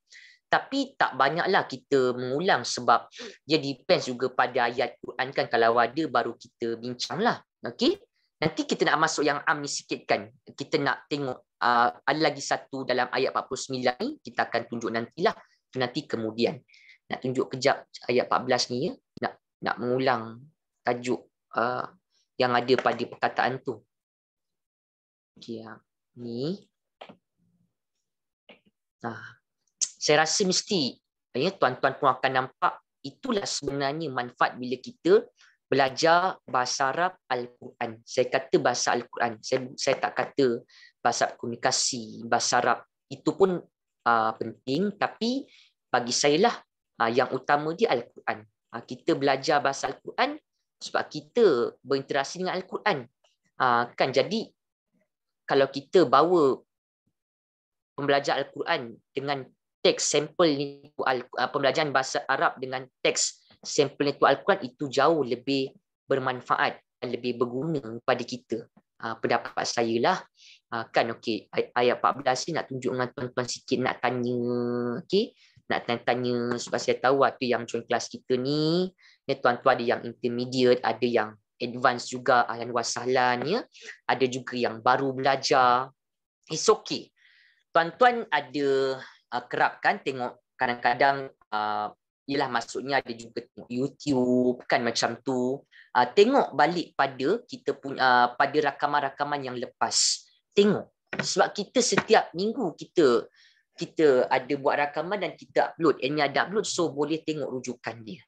tapi tak banyaklah kita mengulang. Sebab dia depends juga pada ayat Quran kan. Kalau ada baru kita bincanglah okey Nanti kita nak masuk yang am ni sikit kan. Kita nak tengok uh, ada lagi satu dalam ayat 49 ni. Kita akan tunjuk nantilah. Nanti kemudian. Nak tunjuk kejap ayat 14 ni ya. Nak nak mengulang tajuk uh, yang ada pada perkataan tu. Okay, ya. Ni. Nah, saya rasa mesti ya, tuan-tuan pun akan nampak itulah sebenarnya manfaat bila kita belajar bahasa Arab Al-Quran. Saya kata bahasa Al-Quran. Saya, saya tak kata bahasa komunikasi, bahasa Arab. Itu pun uh, penting. Tapi bagi saya lah uh, yang utama dia Al-Quran. Uh, kita belajar bahasa Al-Quran sebab kita berinteraksi dengan Al-Quran. Uh, kan jadi kalau kita bawa pembelajar Al-Quran dengan teks sampel ni pembelajaran bahasa Arab dengan teks sampel itu Al-Quran itu jauh lebih bermanfaat dan lebih berguna kepada kita. Uh, pendapat saya lah. Uh, kan okey ayat 14 ni nak tunjuk dengan tuan-tuan sikit nak tanya okey nak tanya-tanya sebab saya tahu ada yang join kelas kita ni ya tuan-tuan ada yang intermediate ada yang advance juga ahlan wasahlan ya ada juga yang baru belajar it's okay tuan-tuan ada uh, kerap kan tengok kadang-kadang uh, ialah maksudnya ada juga tengok YouTube kan macam tu. Uh, tengok balik pada kita punya uh, pada rakaman-rakaman yang lepas. Tengok. Sebab kita setiap minggu kita kita ada buat rakaman dan kita upload. Ini ada upload so boleh tengok rujukan dia.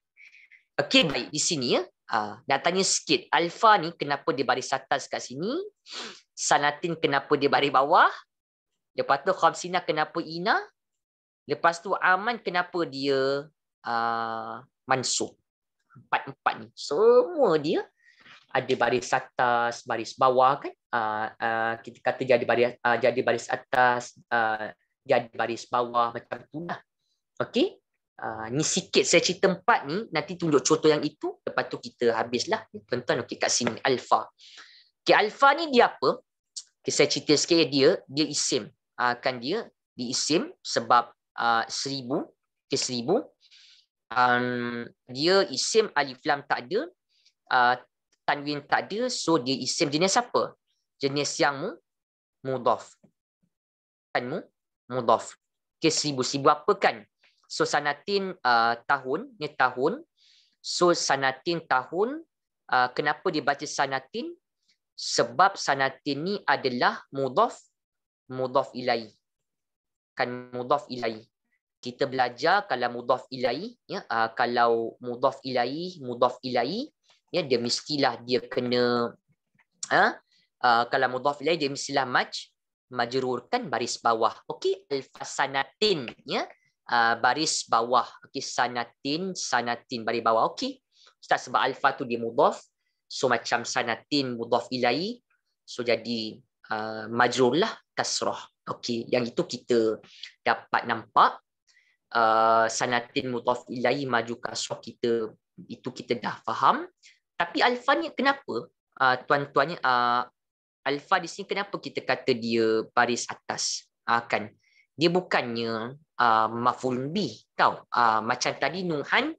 Okey baik. Di sini ya. Uh, nak tanya sikit. Alfa ni kenapa dia baris atas kat sini? Sanatin kenapa dia baris bawah? Lepas tu khamsina kenapa ina? Lepas tu aman kenapa dia uh, mansub. Empat-empat ni. Semua dia ada baris atas, baris bawah kan. Uh, uh, kita kata jadi baris, uh, jadi baris atas, uh, jadi baris bawah macam tu lah. Okay. Uh, ni sikit saya cerita empat ni, nanti tunjuk contoh yang itu, lepas tu kita habislah. Tuan-tuan, okay, kat sini, alfa. Okay, alfa ni dia apa? Okay, saya cerita sikit dia, dia isim. Uh, kan dia diisim sebab uh, seribu, okay, seribu um, dia isim alif lam tak ada uh, tanwin tak ada so dia isim jenis apa? Jenis yang mu mudhaf. Kan mu? Mudhaf. Ke seribu seribu apa kan? So sanatin uh, tahun ni tahun. So sanatin tahun uh, kenapa dia baca sanatin? Sebab sanatin ni adalah mudhaf mudhaf ilai kan mudhaf ilai kita belajar kalau mudhaf ilai ya uh, kalau mudhaf ilai mudhaf ilai ya dia mestilah dia kena uh, uh, kalau mudhaf ilai dia mestilah maj majrurkan baris bawah. Okey alfasanatin ya uh, baris bawah. Okey sanatin sanatin baris bawah. Okey ustaz sebab alfa tu dia mudhaf so macam sanatin mudhaf ilai so jadi uh, majrur lah kasrah. Okey yang itu kita dapat nampak uh, sanatin mudhaf ilahi maju kasrah kita itu kita dah faham. Tapi alfa ni kenapa? Uh, tuan-tuannya uh, alfa di sini kenapa kita kata dia baris atas? Uh, kan? Dia bukannya uh, maful bi tau. Uh, macam tadi nuhan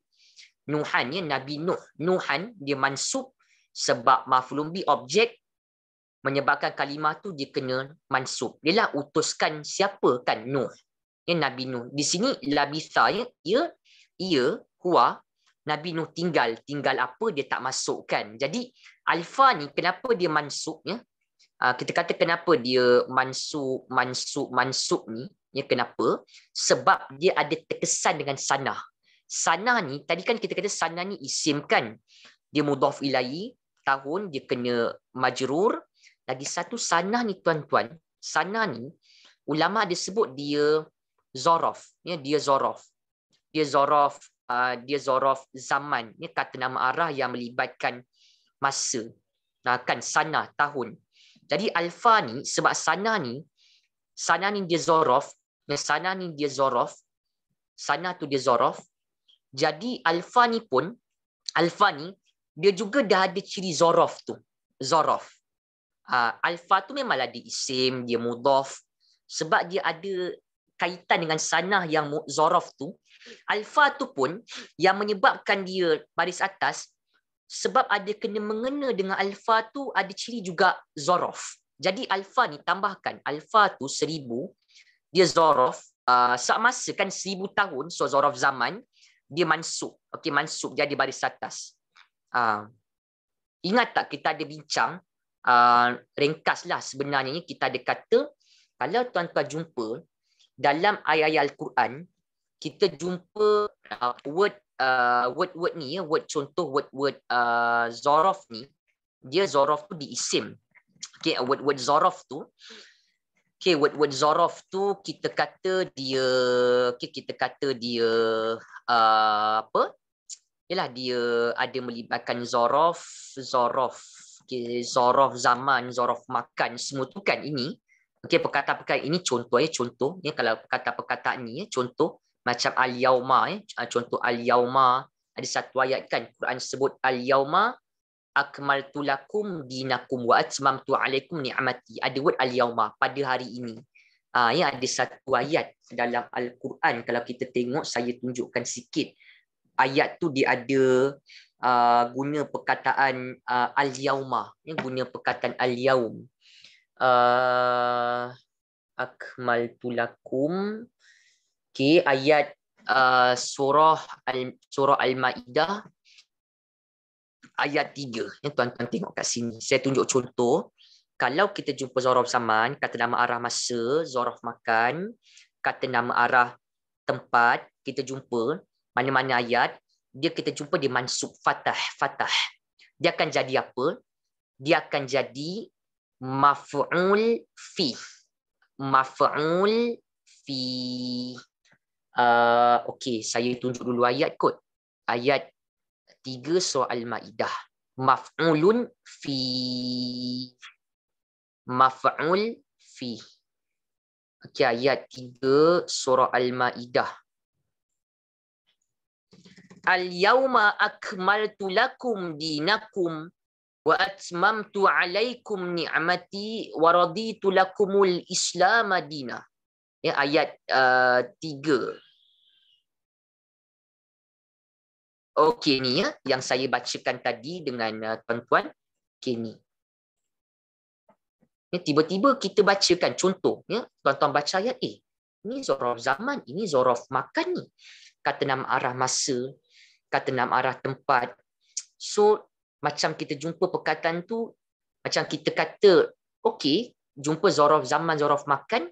nuhan ya nabi nuh. Nuhan dia mansub sebab maful bi objek menyebabkan kalimah tu dia kena mansub. Dia lah utuskan siapa kan? Nuh ya Nabi Nuh. Di sini labitha ya, ia ia huwa Nabi Nuh tinggal, tinggal apa dia tak masukkan. Jadi alfa ni kenapa dia mansub ya? Uh, kita kata kenapa dia mansub mansub mansub ni ya kenapa? Sebab dia ada terkesan dengan sanah. Sanah ni tadi kan kita kata sanah ni isim kan. Dia mudhaf ilahi tahun dia kena majrur. Lagi satu sanah ni tuan-tuan. Sanah ni ulama ada sebut dia zorof. Ya, dia zorof. Dia zorof. Uh, dia zorof zaman. Ya, kata nama arah yang melibatkan masa. Nah, kan sanah tahun. Jadi alfa ni sebab sanah ni sanah ni dia zorof. Ya, sanah ni dia zorof. Sanah tu dia zorof. Jadi alfa ni pun alfa ni dia juga dah ada ciri zorof tu. Zorof. Uh, alfa tu memanglah dia isim, dia mudhaf. Sebab dia ada kaitan dengan sanah yang zorof tu. Alfa tu pun yang menyebabkan dia baris atas sebab ada kena mengena dengan alfa tu ada ciri juga zorof. Jadi alfa ni tambahkan alfa tu seribu dia zorof uh, saat masa kan seribu tahun so zorof zaman dia mansub. Okey mansub jadi baris atas. Uh, ingat tak kita ada bincang uh, ringkaslah sebenarnya kita ada kata kalau tuan-tuan jumpa dalam ayat-ayat Al-Quran kita jumpa uh, word uh, word word ni ya word contoh word word uh, zorof ni dia zorof tu diisim okey word word zorof tu okey word word zorof tu kita kata dia okey kita kata dia uh, apa Yalah dia ada melibatkan zorof, zorof, okay, zorof zaman, zorof makan, semua tu kan ini. Okey, perkataan-perkataan ini contoh ya, contoh ya kalau perkataan-perkataan ni ya, contoh macam al-yauma ya, ah, contoh al-yauma ada satu ayat kan Quran sebut al-yauma akmaltu lakum dinakum wa atmamtu alaikum ni'mati. Ada word al-yauma pada hari ini. Ah ya ada satu ayat dalam al-Quran. Kalau kita tengok saya tunjukkan sikit. Ayat tu dia ada uh, guna perkataan uh, al-yauma ya guna perkataan al-yaum uh, akmaltu lakum okey ayat uh, surah al surah al-maidah. Ayat 3 ya tuan-tuan tengok kat sini. Saya tunjuk contoh. Kalau kita jumpa zorof zaman kata nama arah masa zorof makan kata nama arah tempat kita jumpa mana-mana ayat dia kita jumpa di mansub fatah fatah. Dia akan jadi apa? Dia akan jadi maf'ul fi. Maf'ul fi. Uh, okey saya tunjuk dulu ayat kot. Ayat 3 surah al-maidah maf'ulun fi. Maf'ul fi. Okey ayat 3 surah al-maidah Al-yawma akmaltu lakum dinakum wa atmamtu alaikum ni'mati wa raditu lakumul islam dina. Ya, ayat uh, tiga. Okey ni ya, yang saya bacakan tadi dengan uh, tuan-tuan. Okey ni. Ya, tiba-tiba kita bacakan contoh. Ya, tuan-tuan baca ayat eh. Ini zorof zaman, ini zorof makan ni. Kata nama arah masa, kata enam arah tempat. So macam kita jumpa perkataan tu macam kita kata okey jumpa zorof zaman zorof makan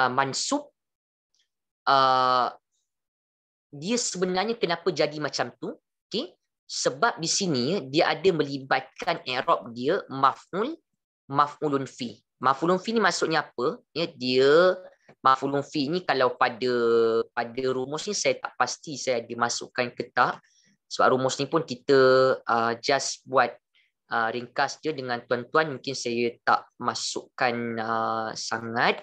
uh, mansub uh, dia sebenarnya kenapa jadi macam tu? Okey sebab di sini dia ada melibatkan i'rab dia maf'ul maf'ulun fi. Maf'ulun fi ni maksudnya apa? Ya dia maf'ulun fi ni kalau pada pada rumus ni saya tak pasti saya dimasukkan ke tak sebab rumus ni pun kita uh, just buat uh, ringkas je dengan tuan-tuan. Mungkin saya tak masukkan uh, sangat.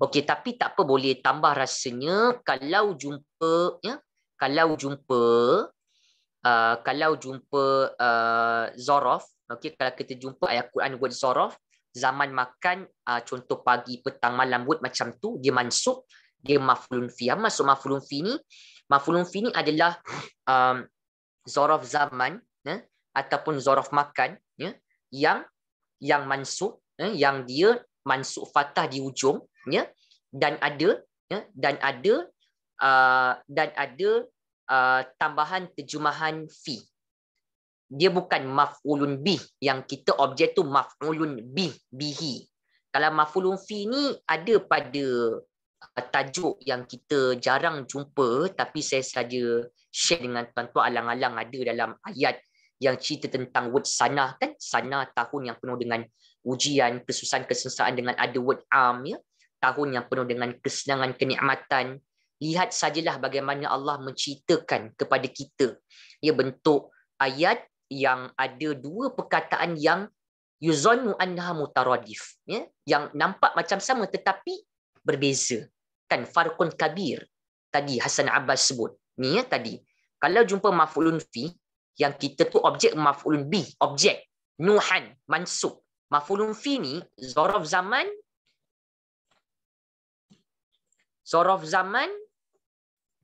Okey tapi tak apa boleh tambah rasanya. Kalau jumpa ya kalau jumpa uh, kalau jumpa uh, zorof okey kalau kita jumpa ayat Quran word zorof zaman makan uh, contoh pagi petang malam word macam tu dia mansub dia mafulun fi. Masuk mafulun fi ni? Mafulun fi ni adalah um, zorof zaman ya, ataupun zorof makan ya, yang yang mansub ya, yang dia mansub fatah di ujung ya, dan ada ya, dan ada uh, dan ada uh, tambahan terjemahan fi dia bukan maf'ulun bih yang kita objek tu maf'ulun bih bihi. Kalau maf'ulun fi ni ada pada uh, tajuk yang kita jarang jumpa tapi saya saja share dengan tuan-tuan alang-alang ada dalam ayat yang cerita tentang word sana kan? Sana tahun yang penuh dengan ujian kesusahan kesesaan dengan ada word am ya? Tahun yang penuh dengan kesenangan kenikmatan. Lihat sajalah bagaimana Allah menceritakan kepada kita. Ya bentuk ayat yang ada dua perkataan yang yuzannu annaha mutaradif ya? Yang nampak macam sama tetapi berbeza. Kan? Farqun kabir tadi Hasan Abbas sebut ni ya tadi kalau jumpa maf'ulun fi yang kita tu objek maf'ulun bi objek nuhan mansub. Maf'ulun fi ni zaraf zaman zaraf zaman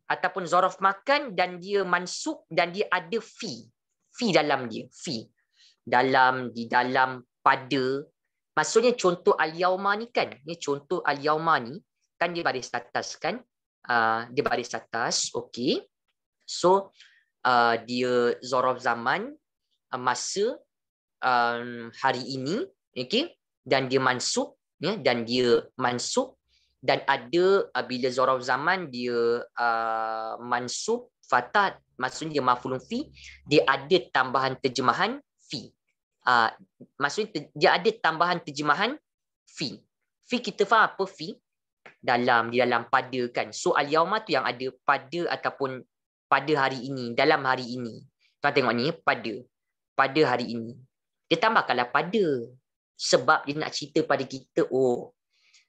ataupun zaraf makan dan dia mansub dan dia ada fi. Fi dalam dia fi. Dalam di dalam pada. Maksudnya contoh al-yauma ni kan ni contoh al-yauma ni kan dia baris atas kan? Uh, dia baris atas okey so uh, dia zorof zaman uh, masa um, hari ini okey dan dia mansub ya dan dia mansub. Dan ada uh, bila zorof zaman dia uh, mansub fatat maksudnya dia mafulun fi dia ada tambahan terjemahan fi. Uh, maksudnya dia ada tambahan terjemahan fi. Fi kita faham apa fi? Dalam di dalam pada kan. So al yauma tu yang ada pada ataupun pada hari ini, dalam hari ini. Tuan tengok ni, pada. Pada hari ini. Dia tambahkanlah pada. Sebab dia nak cerita pada kita, oh,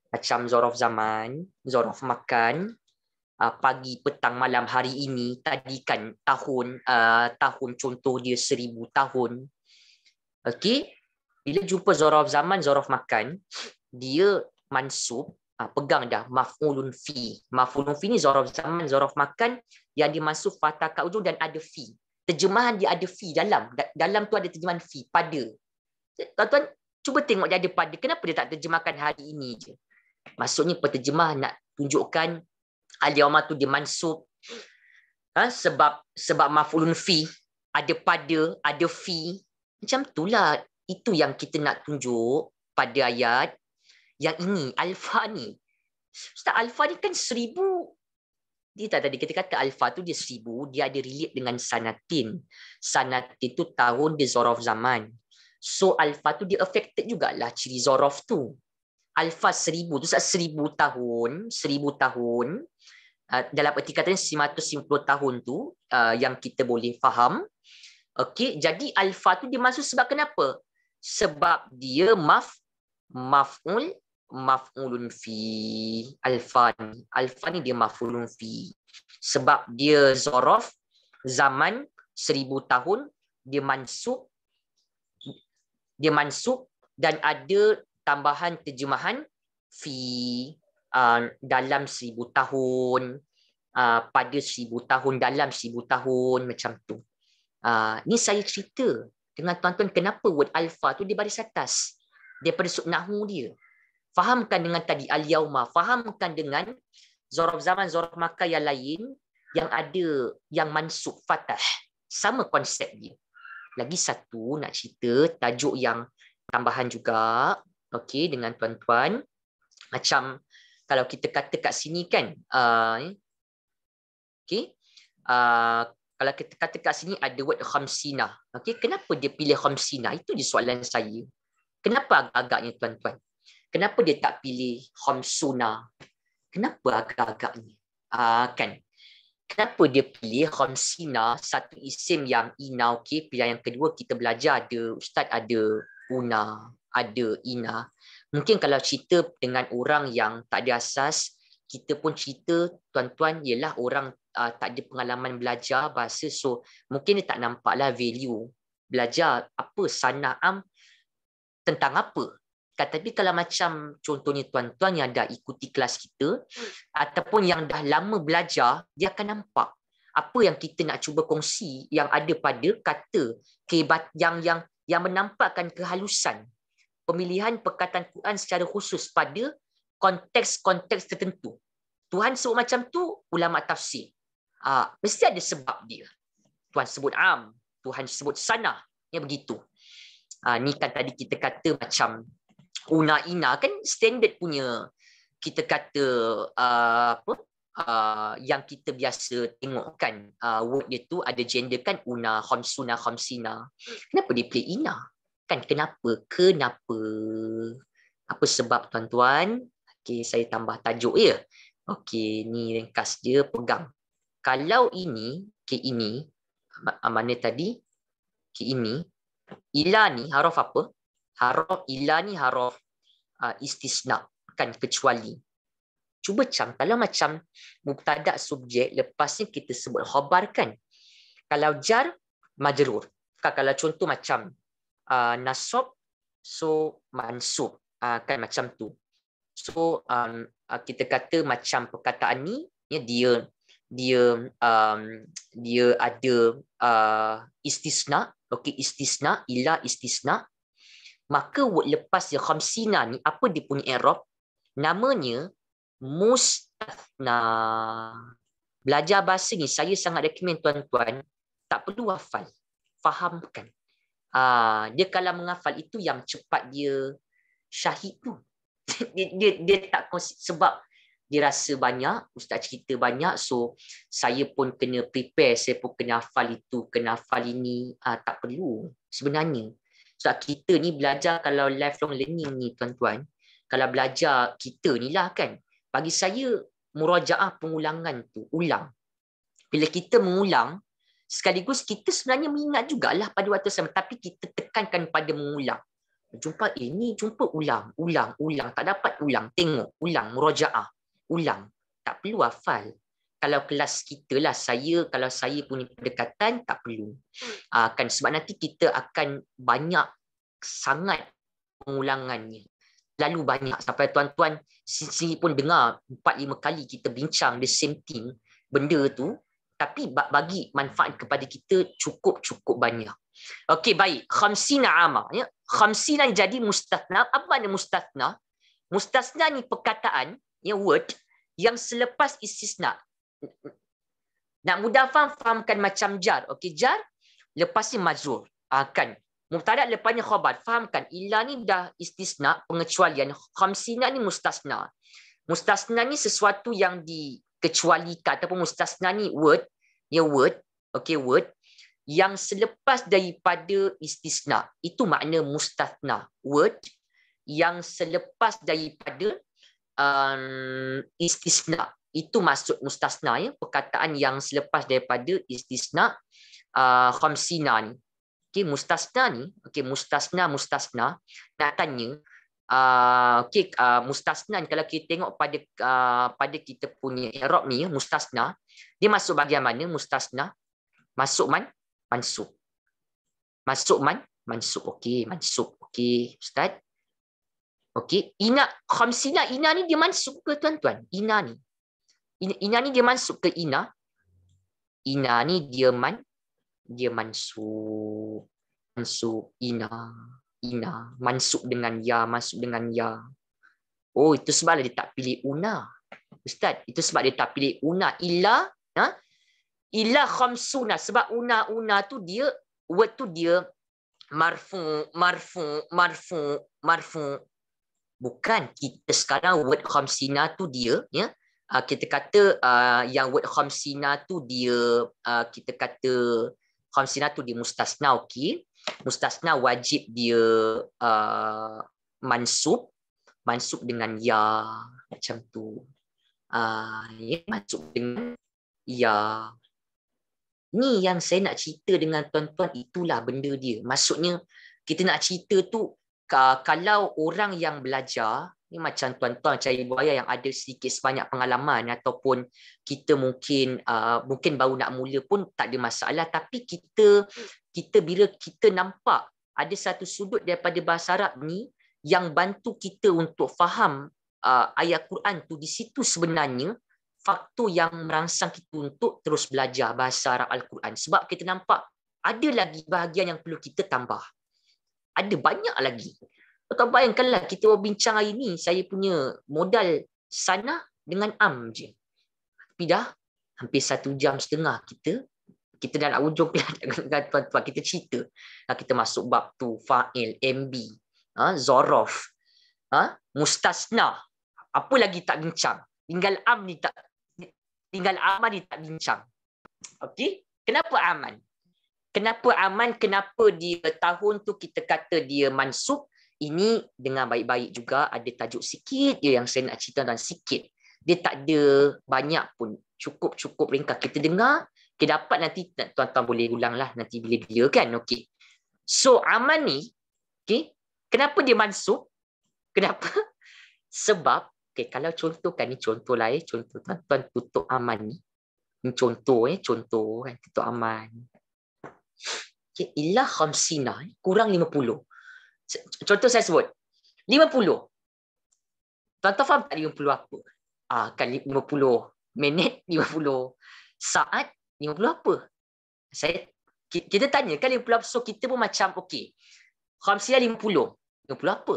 macam Zorof zaman, Zorof makan, uh, pagi, petang, malam, hari ini, tadi kan tahun, uh, tahun contoh dia seribu tahun. Okey, bila jumpa Zorof zaman, Zorof makan, dia mansub, uh, pegang dah maf'ulun fi. Maf'ulun fi ni zorof zaman, zorof makan yang fatah kat ujung dan ada fi. Terjemahan dia ada fi dalam. Dalam tu ada terjemahan fi pada. Tuan-tuan cuba tengok dia ada pada. Kenapa dia tak terjemahkan hari ini je? Maksudnya penterjemah nak tunjukkan al-yawma tu dia mansub. Ha? sebab sebab maf'ulun fi ada pada, ada fi. Macam itulah itu yang kita nak tunjuk pada ayat yang ini alfa ni Ustaz alfa ni kan seribu dia tak tadi kita kata alfa tu dia seribu dia ada relate dengan sanatin. Sanatin tu tahun dia zorof zaman. So alfa tu dia affected jugalah ciri zorof tu. Alfa seribu tu seribu tahun seribu tahun uh, dalam erti katanya 950 tahun tu uh, yang kita boleh faham. Okey jadi alfa tu dia masuk sebab kenapa? Sebab dia maf maf'ul maf'ulun fi alfa ni. Alfa ni dia maf'ulun fi. Sebab dia zorof zaman seribu tahun dia mansub dia mansub dan ada tambahan terjemahan fi uh, dalam seribu tahun uh, pada seribu tahun dalam seribu tahun macam tu. Uh, ni saya cerita dengan tuan-tuan kenapa word alfa tu di baris atas daripada sub nahu dia fahamkan dengan tadi al-yauma, fahamkan dengan zorof zaman, zorof makkah yang lain yang ada yang mansub fatah. Sama konsep dia. Lagi satu nak cerita tajuk yang tambahan juga okey dengan tuan-tuan. Macam kalau kita kata kat sini kan uh, okey uh, kalau kita kata kat sini ada word khamsina. Okey, kenapa dia pilih khamsina? Itu di soalan saya. Kenapa agak-agaknya tuan-tuan? Kenapa dia tak pilih khamsuna? Kenapa agak-agaknya? Uh, kan? Kenapa dia pilih khamsina satu isim yang ina okey pilihan yang kedua kita belajar ada ustaz ada una ada ina mungkin kalau cerita dengan orang yang tak ada asas kita pun cerita tuan-tuan ialah orang uh, tak ada pengalaman belajar bahasa so mungkin dia tak nampaklah value belajar apa sana'am tentang apa Kan, tapi kalau macam contohnya tuan-tuan yang dah ikuti kelas kita hmm. ataupun yang dah lama belajar, dia akan nampak apa yang kita nak cuba kongsi yang ada pada kata kebat yang yang yang menampakkan kehalusan pemilihan perkataan Quran secara khusus pada konteks-konteks tertentu. Tuhan sebut macam tu, ulama tafsir. Ah, mesti ada sebab dia. Tuhan sebut am, Tuhan sebut sana, ya begitu. Ah, ni kan tadi kita kata macam una ina kan standard punya kita kata uh, apa uh, yang kita biasa tengok kan uh, word dia tu ada gender kan una khamsuna khamsina kenapa dia play ina? Kan kenapa? Kenapa? Apa sebab tuan-tuan? Okey saya tambah tajuk ya. Okey ni ringkas dia pegang. Kalau ini ke ini mana tadi? Ke ini. Ila ni haruf apa haruf ila ni haruf uh, istisna kan kecuali. Cuba cam kalau macam mubtada subjek lepas ni kita sebut khabar kan. Kalau jar majrur. Kan kalau contoh macam uh, nasab so mansub. Uh, kan macam tu. So um, uh, kita kata macam perkataan ni ya dia dia um, dia ada uh, istisna. Okey istisna ila istisna maka word lepas dia khamsina ni apa dia punya i'rab namanya mustathna. Belajar bahasa ni saya sangat rekomen tuan-tuan tak perlu hafal. Fahamkan. Ah, dia kalau menghafal itu yang cepat dia syahid tu. dia, dia, dia tak sebab dia rasa banyak, ustaz cerita banyak so saya pun kena prepare, saya pun kena hafal itu, kena hafal ini. Ah, tak perlu sebenarnya. Sebab kita ni belajar kalau lifelong learning ni tuan-tuan, kalau belajar kita ni lah kan, bagi saya murajaah pengulangan tu ulang. Bila kita mengulang sekaligus kita sebenarnya mengingat jugalah pada waktu sama. Tapi kita tekankan pada mengulang. Jumpa ini jumpa ulang ulang ulang. Tak dapat ulang. Tengok ulang. Murajaah ulang. Tak perlu hafal kalau kelas kita lah saya kalau saya punya pendekatan tak perlu uh, kan sebab nanti kita akan banyak sangat pengulangannya lalu banyak sampai tuan-tuan sini pun dengar 4 5 kali kita bincang the same thing benda tu tapi bagi manfaat kepada kita cukup-cukup banyak. Okey baik, khamsina ama ya. Khamsina jadi mustathna. Apa makna mustathna? Mustathna ni perkataan ya word yang selepas istisna. Nak mudah faham fahamkan macam jar. Okey jar lepas ni majrur. Akan ah, Mubtada lepasnya khabar. Fahamkan, illa ni dah istisna, pengecualian. Khamsina ni mustasna. Mustasna ni sesuatu yang dikecualikan ataupun mustasna ni word, ya word, okay word, yang selepas daripada istisna. Itu makna mustasna. Word yang selepas daripada um, istisna. Itu maksud mustasna. Ya? Perkataan yang selepas daripada istisna uh, khamsina ni. Okay, mustasna ni, okay, mustasna, mustasna, nak tanya, uh, okay, uh, mustasna ni, kalau kita tengok pada uh, pada kita punya Arab ni, mustasna, dia masuk bahagian mana mustasna? Masuk man? Mansub. Masuk man? Mansub. Okey, mansub. Okey, Ustaz. Okey, ina, khamsina, ina ni dia mansub ke tuan-tuan? Ina ni. Ina, ni dia mansub ke ina? Ina ni dia man, dia mansub mansub ina ina. Mansub dengan ya masuk dengan ya. Oh itu sebab dia tak pilih una. Ustaz itu sebab dia tak pilih una. Illa ha? Illa khamsuna. Sebab una una tu dia word tu dia marfu marfu marfu marfu. Bukan kita sekarang word khamsina tu dia ya uh, kita kata uh, yang word khamsina tu dia uh, kita kata khamsina tu dia mustasna okey? Mustasna wajib dia uh, mansub mansub dengan ya macam tu. Uh, ya mansub dengan ya. Ni yang saya nak cerita dengan tuan-tuan itulah benda dia. Maksudnya kita nak cerita tu kalau orang yang belajar ini macam tuan-tuan cari buaya yang ada sedikit sebanyak pengalaman ataupun kita mungkin uh, mungkin baru nak mula pun tak ada masalah. Tapi kita kita bila kita nampak ada satu sudut daripada bahasa Arab ni yang bantu kita untuk faham uh, ayat Quran tu di situ sebenarnya faktor yang merangsang kita untuk terus belajar bahasa Arab Al-Quran. Sebab kita nampak ada lagi bahagian yang perlu kita tambah. Ada banyak lagi kau bayangkanlah kita berbincang hari ni, saya punya modal sana dengan am je. Tapi dah hampir satu jam setengah kita, kita dah nak ujung dengan tuan-tuan, kita cerita. Kita masuk bab tu, fa'il, MB, ha, zorof, ha, mustasna. Apa lagi tak bincang? Tinggal am ni tak tinggal aman dia tak bincang. Okey? Kenapa aman? Kenapa aman? Kenapa dia tahun tu kita kata dia mansub? Ini dengan baik-baik juga ada tajuk sikit je yang saya nak cerita dan sikit. Dia tak ada banyak pun. Cukup-cukup ringkas. Kita dengar, kita dapat nanti tuan-tuan boleh ulang lah nanti bila-bila kan. Okey. So aman ni, okay, kenapa dia mansub? Kenapa? Sebab, okay, kalau contoh kan ni contoh lah eh, contoh tuan-tuan tutup aman ni. Ini contoh eh, contoh kan, tutup aman. Okay, ilah khamsina, eh, kurang lima puluh. Contoh saya sebut, lima puluh. Tuan-tuan faham tak lima puluh apa? Ah, kan lima puluh minit, lima puluh saat, lima puluh apa? Saya kita tanya kan lima puluh apa? So kita pun macam, lima puluh. Lima puluh apa?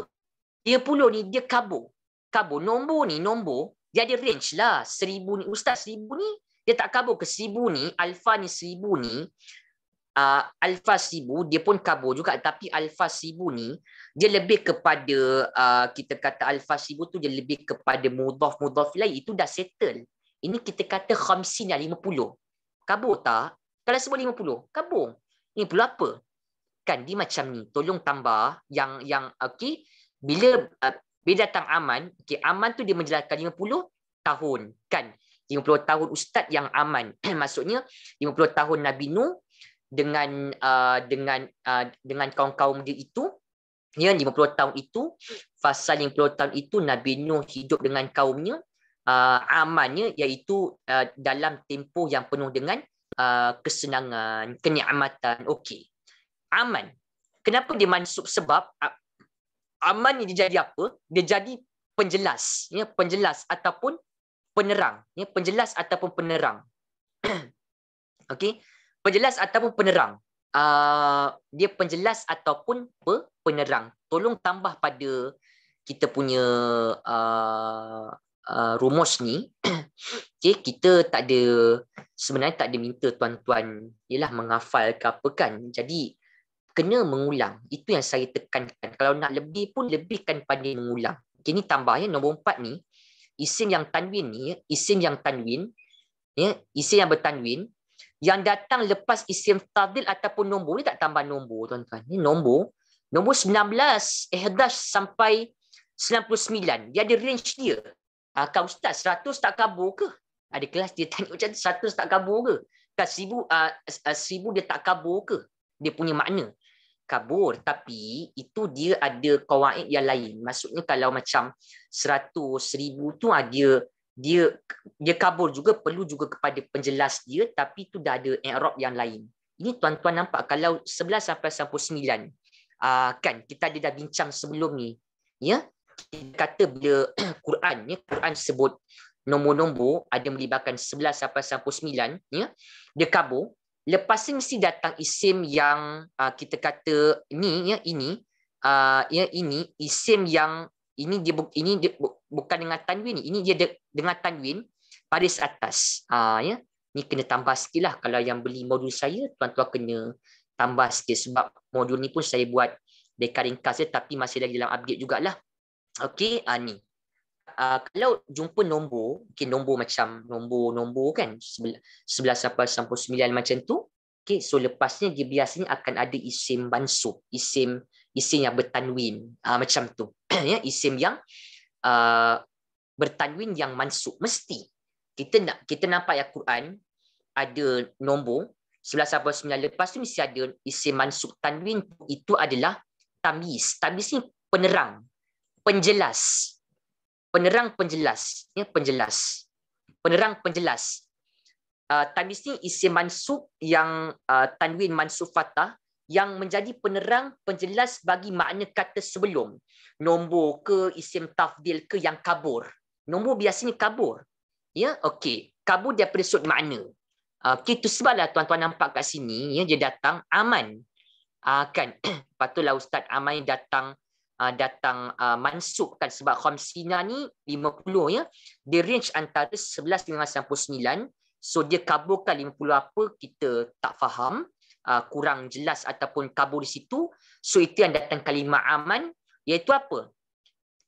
30 ni dia kabur. Kabur. Nombor ni, nombor, dia ada range lah. Seribu ni, Ustaz seribu ni, dia tak kabur ke seribu ni, alfa ni seribu ni, uh, alfa seribu, dia pun kabur juga. Tapi alfa seribu ni, dia lebih kepada, uh, kita kata alfa seribu tu, dia lebih kepada mudhaf-mudhaf lain. Itu dah settle. Ini kita kata khamsin lima puluh. Kabur tak? Kalau sebut lima puluh, kabur. Lima puluh apa? Kan dia macam ni. Tolong tambah yang, yang okay, bila uh, bila datang aman, okay, aman tu dia menjelaskan 50 tahun kan. 50 tahun ustaz yang aman. Maksudnya 50 tahun Nabi Nuh dengan uh, dengan uh, dengan kaum-kaum dia itu ya 50 tahun itu fasa 50 tahun itu Nabi Nuh hidup dengan kaumnya uh, amannya iaitu uh, dalam tempoh yang penuh dengan uh, kesenangan, kenikmatan. Okey. Aman. Kenapa dia mansub sebab uh, aman ni dia jadi apa? Dia jadi penjelas, ya, penjelas ataupun penerang, ya, penjelas ataupun penerang. Okey, penjelas ataupun penerang. Uh, dia penjelas ataupun pe, penerang. Tolong tambah pada kita punya uh, uh, rumus ni. Okey, kita tak ada sebenarnya tak ada minta tuan-tuan ialah menghafal ke apa kan. Jadi kena mengulang. Itu yang saya tekankan. Kalau nak lebih pun lebihkan pada mengulang. Okay, ni tambah ya. Nombor empat ni. Isim yang tanwin ni. Isim yang tanwin. Ya, isim yang bertanwin. Yang datang lepas isim tadil ataupun nombor. Ni tak tambah nombor tuan-tuan. Ni nombor. Nombor 19. Ehdash sampai 99. Dia ada range dia. Uh, Kak Ustaz, 100 tak kabur ke? Ada kelas dia tanya macam 100 tak kabur ke? Kak 1000, uh, 1000 dia tak kabur ke? Dia punya makna kabur tapi itu dia ada kawaid yang lain maksudnya kalau macam 100 1000 tu ada ah, dia dia kabur juga perlu juga kepada penjelas dia tapi tu dah ada i'rab yang lain. Ini tuan-tuan nampak kalau 11 sampai 99 uh, kan kita ada dah bincang sebelum ni ya? Kita kata bila Quran ya Quran sebut nombor-nombor ada melibatkan 11 sampai 99 ya? Dia kabur. Lepas ni mesti datang isim yang uh, kita kata ni ya ini uh, ya ini isim yang ini dia ini dia, bukan dengan tanwin. Ni ini dia de, dengan tanwin baris atas. Uh, ya. Ni kena tambah sikit lah. Kalau yang beli modul saya tuan-tuan kena tambah sikit sebab modul ni pun saya buat dekat ringkas ya, tapi masih lagi dalam update jugalah. Okey uh, ni. Uh, kalau jumpa nombor, okay, nombor macam nombor-nombor kan, 11 sampai 99 macam tu, okay, so lepasnya dia biasanya akan ada isim mansub, isim isim yang bertanwin, uh, macam tu. ya, isim yang uh, bertanwin yang mansub. Mesti. Kita nak kita nampak ya Quran ada nombor 11 sampai 9 lepas tu mesti ada isim mansub tanwin itu adalah tamis. Tamis ni penerang, penjelas penerang penjelas ya penjelas penerang penjelas uh, tanwin ni isim mansub yang uh, tanwin mansub fatah yang menjadi penerang penjelas bagi makna kata sebelum. Nombor ke isim tafdil ke yang kabur. Nombor biasanya kabur. Ya okey. Kabur dia sud makna. Okey itu sebablah tuan-tuan nampak kat sini ya dia datang aman. Uh, kan? Patutlah ustaz aman datang uh, datang uh, mansub kan sebab khamsina ni 50 ya. Dia range antara 11 dengan 99 so dia kaburkan 50 apa kita tak faham uh, kurang jelas ataupun kabur di situ so itu yang datang kalimah aman iaitu apa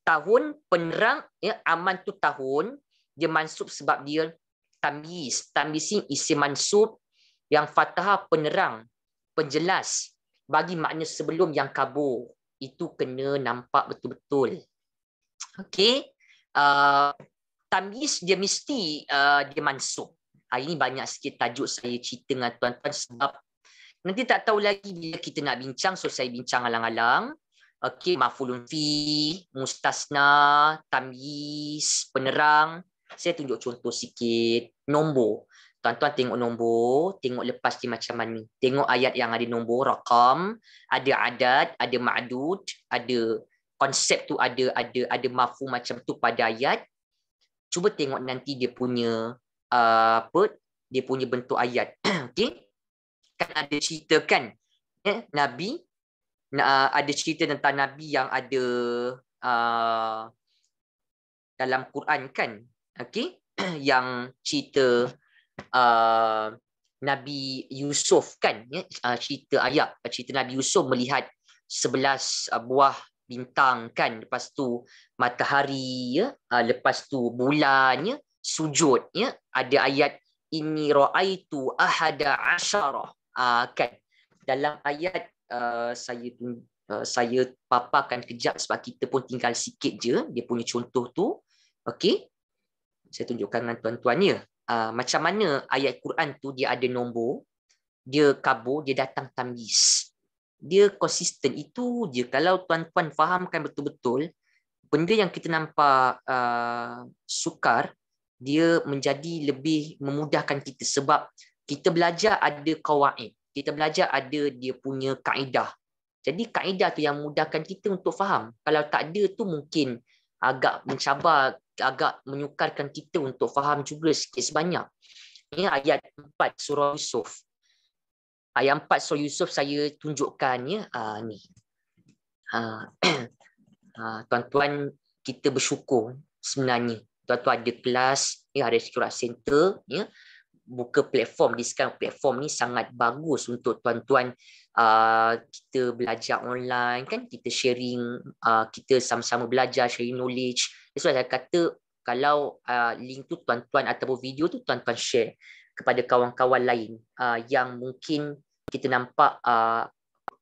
tahun penerang ya aman tu tahun dia mansub sebab dia tamyiz. Tamyiz ini isim mansub yang fathah penerang, penjelas bagi makna sebelum yang kabur. Itu kena nampak betul-betul. Okey. Uh, tamyiz dia mesti uh, dia mansub. Hari ini banyak sikit tajuk saya cerita dengan tuan-tuan sebab nanti tak tahu lagi bila kita nak bincang so saya bincang alang-alang. Okey, mafulun fi, mustasna, tamyiz, penerang. Saya tunjuk contoh sikit. Nombor. Tuan-tuan tengok nombor, tengok lepas dia macam mana. Tengok ayat yang ada nombor, rakam, ada adat, ada ma'dud, ada konsep tu ada ada ada mafhum macam tu pada ayat. Cuba tengok nanti dia punya uh, apa? Dia punya bentuk ayat. Okey. Kan ada cerita kan? Eh, Nabi uh, ada cerita tentang nabi yang ada uh, dalam Quran kan? Okey yang cerita uh, Nabi Yusuf kan? Ya uh, cerita ayat cerita Nabi Yusuf melihat sebelas uh, buah bintang kan? Lepas tu matahari ya? Uh, lepas tu bulan ya? Sujud ya? Ada ayat ini raaitu ahada asyara uh, kan? Dalam ayat Uh, saya uh, saya paparkan kejap sebab kita pun tinggal sikit je. Dia punya contoh tu. Okey saya tunjukkan dengan tuan-tuan ya uh, macam mana ayat Quran tu dia ada nombor dia kabur dia datang tamyiz dia konsisten itu je. Kalau tuan-tuan fahamkan betul-betul benda yang kita nampak uh, sukar dia menjadi lebih memudahkan kita sebab kita belajar ada kawaid kita belajar ada dia punya kaedah. Jadi kaedah tu yang mudahkan kita untuk faham. Kalau tak ada tu mungkin agak mencabar, agak menyukarkan kita untuk faham juga sikit sebanyak. Ini ayat 4 surah Yusuf. Ayat 4 surah Yusuf saya tunjukkan ya. Uh, ni. Uh, uh, tuan-tuan kita bersyukur sebenarnya. Tuan-tuan ada kelas, ya, ada sekolah center. Ya buka platform di sekarang platform ni sangat bagus untuk tuan-tuan uh, kita belajar online kan kita sharing uh, kita sama-sama belajar sharing knowledge so saya kata kalau uh, link tu tuan-tuan ataupun video tu tuan-tuan share kepada kawan-kawan lain uh, yang mungkin kita nampak uh,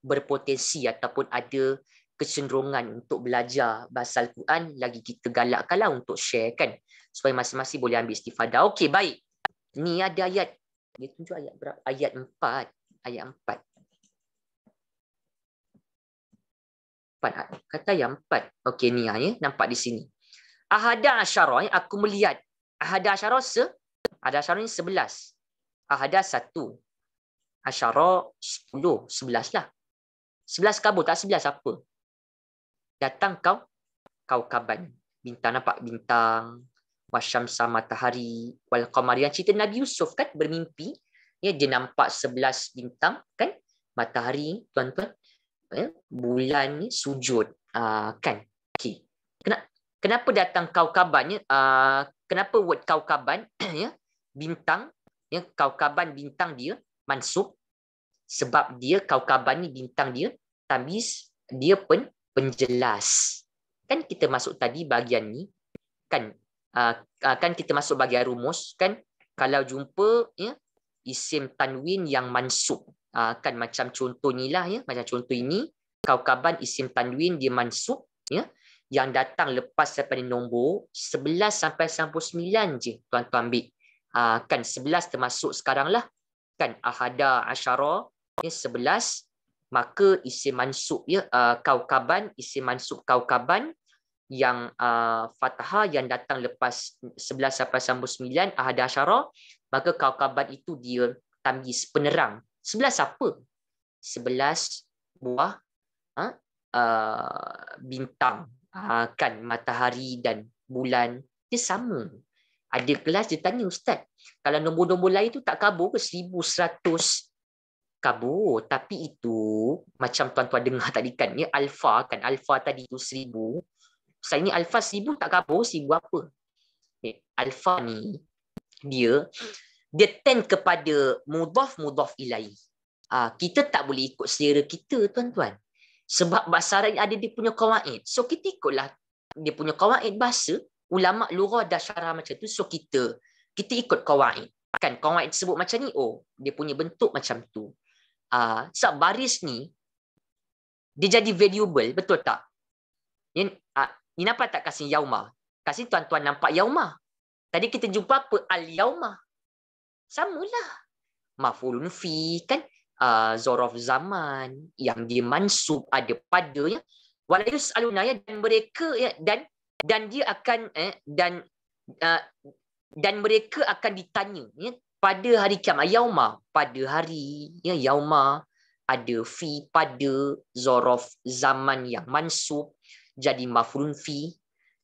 berpotensi ataupun ada kecenderungan untuk belajar bahasa Al-Quran lagi kita galakkanlah untuk share kan supaya masing-masing boleh ambil istifadah. Okey, baik. Ni ada ayat. Dia tunjuk ayat berapa? Ayat empat. Ayat empat. Empat. Kata ayat empat. Okey ni ya. Nampak di sini. Ahada asyara. Ya, aku melihat. Ahada asyara se. Ahada asyara ni sebelas. Ahada satu. Asyara sepuluh. Sebelas lah. Sebelas kabut. Tak sebelas apa. Datang kau. Kau kaban. Bintang nampak bintang wasyamsa matahari wal qamar. Yang cerita Nabi Yusuf kan bermimpi ya dia nampak sebelas bintang kan matahari tuan-tuan ya, bulan ni sujud. Uh, kan? Okey. Kenapa kenapa datang kaukaban ya? Uh, kenapa word kaukaban ya? Bintang ya kaukaban bintang dia mansub sebab dia kaukaban ni bintang dia tamis dia pen penjelas. Kan kita masuk tadi bahagian ni kan kan kita masuk bahagian rumus kan? Kalau jumpa ya isim tanwin yang mansub. Uh, kan macam contoh ni lah ya macam contoh ini kaukaban isim tanwin dia mansub ya yang datang lepas daripada nombor 11 sampai 99 je tuan-tuan ambil. Uh, kan 11 termasuk sekarang lah. Kan ahada asyara ya 11 maka isim mansub ya uh, kaukaban isim mansub kaukaban yang uh, fathah yang datang lepas 11 sampai 9 ahada asyara maka kaukaban itu dia tamyiz penerang. 11 apa? 11 buah ha? uh, bintang. Uh, kan matahari dan bulan. Dia sama. Ada kelas dia tanya ustaz kalau nombor-nombor lain tu tak kabur ke? 1100 kabur. Tapi itu macam tuan-tuan dengar tadi kan ya alfa kan alfa tadi tu 1000 saya ni alfa seribu tak kabur seribu apa okay. alfa ni dia dia tend kepada mudhaf mudhaf ilai ha, kita tak boleh ikut selera kita tuan-tuan sebab bahasa Arab ada dia punya kawaid so kita ikutlah dia punya kawaid bahasa ulama lughah dah syarah macam tu so kita kita ikut kawaid. Kan kawaid sebut macam ni, oh dia punya bentuk macam tu. Uh, sebab baris ni, dia jadi valuable, betul tak? Uh, ni nampak tak kasih yauma? Kasih tuan-tuan nampak yauma. Tadi kita jumpa apa? Al-yauma. Samalah. Mafulun fi kan? Uh, zorof zaman yang dimansub ada pada ya. Walayus aluna ya dan mereka ya dan dan dia akan eh, dan uh, dan mereka akan ditanya ya, pada hari kiamat yauma pada hari ya yauma ada fi pada zorof zaman yang mansub jadi mafulun fi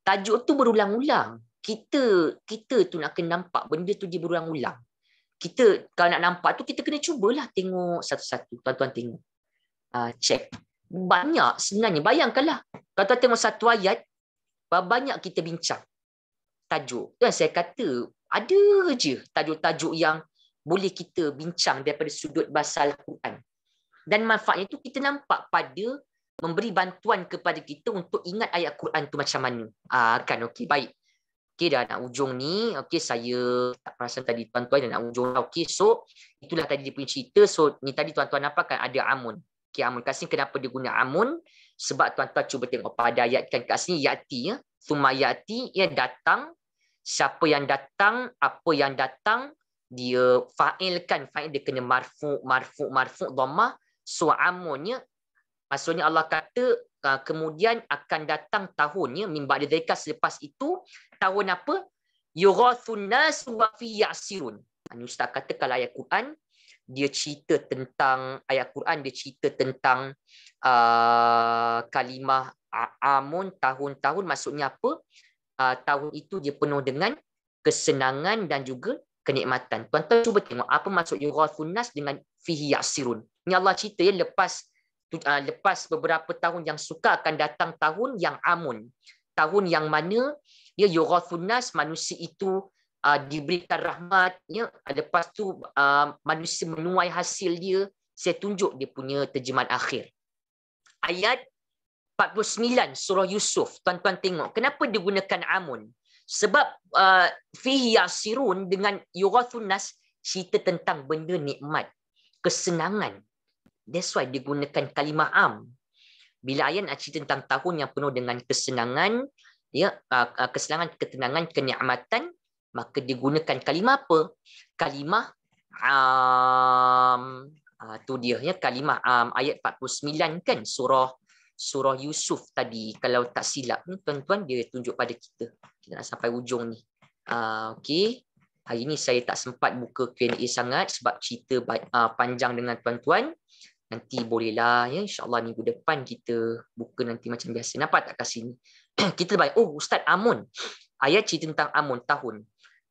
tajuk tu berulang-ulang. Kita kita tu nak kena nampak benda tu dia berulang-ulang. Kita kalau nak nampak tu kita kena cubalah tengok satu-satu. Tuan-tuan tengok. Uh, check. Banyak sebenarnya. Bayangkanlah. Kalau tuan tengok satu ayat banyak kita bincang. Tajuk. Tu saya kata ada je tajuk-tajuk yang boleh kita bincang daripada sudut bahasa Al-Quran. Dan manfaatnya tu kita nampak pada memberi bantuan kepada kita untuk ingat ayat Quran tu macam mana. Ah kan okey baik. Okey dah nak ujung ni. Okey saya tak perasan tadi tuan-tuan dah nak ujung dah. Okey so itulah tadi dia punya cerita. So ni tadi tuan-tuan nampak kan ada amun. Okey amun kasih kenapa dia guna amun? Sebab tuan-tuan cuba tengok pada ayat kan kat sini yati ya. Suma yati ia datang siapa yang datang, apa yang datang, dia fa'ilkan, fa'il dia kena marfu, marfu, marfu, dhammah. So amunnya, maksudnya Allah kata, uh, kemudian akan datang tahunnya, mimba dia mereka selepas itu, tahun apa? Yughathun nas wa fi ya'sirun. Ini Ustaz kata kalau ayat Quran, dia cerita tentang, ayat Quran dia cerita tentang uh, kalimah amun tahun-tahun maksudnya apa? uh, tahun itu dia penuh dengan kesenangan dan juga kenikmatan. Tuan-tuan cuba tengok apa maksud yughathun nas dengan fihi yasirun. Ni Allah cerita ya lepas uh, lepas beberapa tahun yang suka akan datang tahun yang amun. Tahun yang mana ya yughathun nas manusia itu uh, diberikan rahmat ya lepas tu uh, manusia menuai hasil dia saya tunjuk dia punya terjemahan akhir. Ayat 49 surah Yusuf. Tuan-tuan tengok. Kenapa digunakan amun? Sebab uh, fihi yasirun dengan yughathun nas cerita tentang benda nikmat, kesenangan. That's why digunakan kalimah am. Bila ayat nak cerita tentang tahun yang penuh dengan kesenangan, ya, uh, uh, kesenangan, ketenangan, kenikmatan, maka digunakan kalimah apa? Kalimah am. Uh, tu dia ya kalimah am ayat 49 kan surah surah Yusuf tadi kalau tak silap ni tuan-tuan dia tunjuk pada kita kita nak sampai ujung ni uh, okey hari ni saya tak sempat buka Q&A sangat sebab cerita uh, panjang dengan tuan-tuan nanti bolehlah ya. Insyaallah minggu depan kita buka nanti macam biasa. Nampak tak kat sini? Kita baik oh ustaz amun. Ayat cerita tentang amun tahun.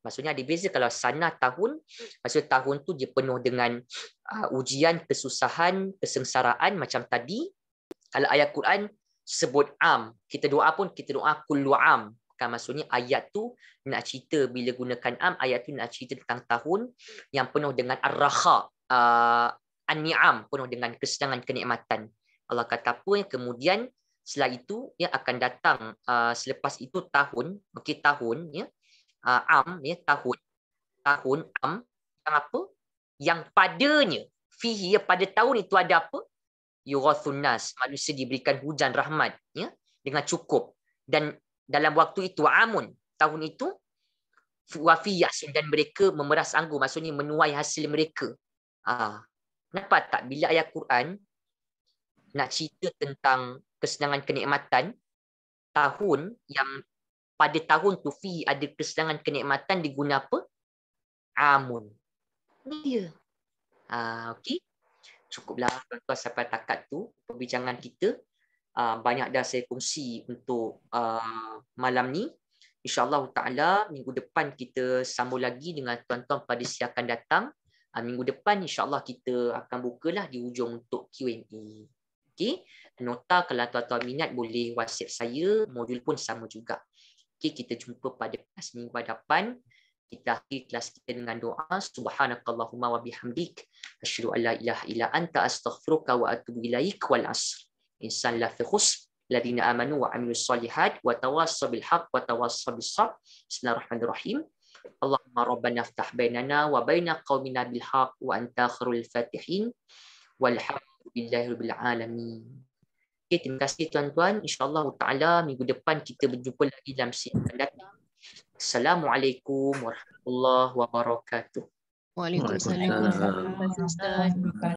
Maksudnya ada beza kalau sana tahun maksud tahun tu dia penuh dengan uh, ujian kesusahan kesengsaraan macam tadi. Kalau ayat Quran sebut am, kita doa pun kita doa kullu am. Kan maksudnya ayat tu nak cerita bila gunakan am, ayat tu nak cerita tentang tahun yang penuh dengan ar-raha, uh, an-ni'am, penuh dengan kesenangan kenikmatan. Allah kata apa yang kemudian setelah itu ya akan datang uh, selepas itu tahun, okey tahun ya. Uh, am ya tahun. Tahun am yang apa? Yang padanya fihi ya, pada tahun itu ada apa? yughathun nas manusia diberikan hujan rahmat ya dengan cukup dan dalam waktu itu amun tahun itu wafiyas dan mereka memeras anggur maksudnya menuai hasil mereka ah kenapa tak bila ayat Quran nak cerita tentang kesenangan kenikmatan tahun yang pada tahun tu fi ada kesenangan kenikmatan diguna apa amun dia ah okey cukuplah tuan-tuan sampai takat tu perbincangan kita. Uh, banyak dah saya kongsi untuk uh, malam ni. InsyaAllah ta'ala minggu depan kita sambung lagi dengan tuan-tuan pada siakan datang. Uh, minggu depan insyaAllah kita akan bukalah di ujung untuk Q&A. Okay. Nota kalau tuan-tuan minat boleh whatsapp saya. Modul pun sama juga. Okay, kita jumpa pada kelas minggu hadapan kita akhir kelas kita dengan doa subhanakallahumma wa bihamdik asyhadu an la ilaha illa anta astaghfiruka wa atubu ilaik wal asr insan la fi ladina amanu wa amilus solihat wa tawassaw bil haqq wa tawassaw bis sabr bismillahirrahmanirrahim Allahumma rabbana aftah bainana wa baina qaumina bil haq wa anta khairul fatihin walhamdulillahi rabbil alamin. Okay, terima kasih tuan-tuan. InsyaAllah ta'ala minggu depan kita berjumpa lagi dalam siang akan datang. Assalamualaikum warahmatullahi wabarakatuh. Waalaikumsalam.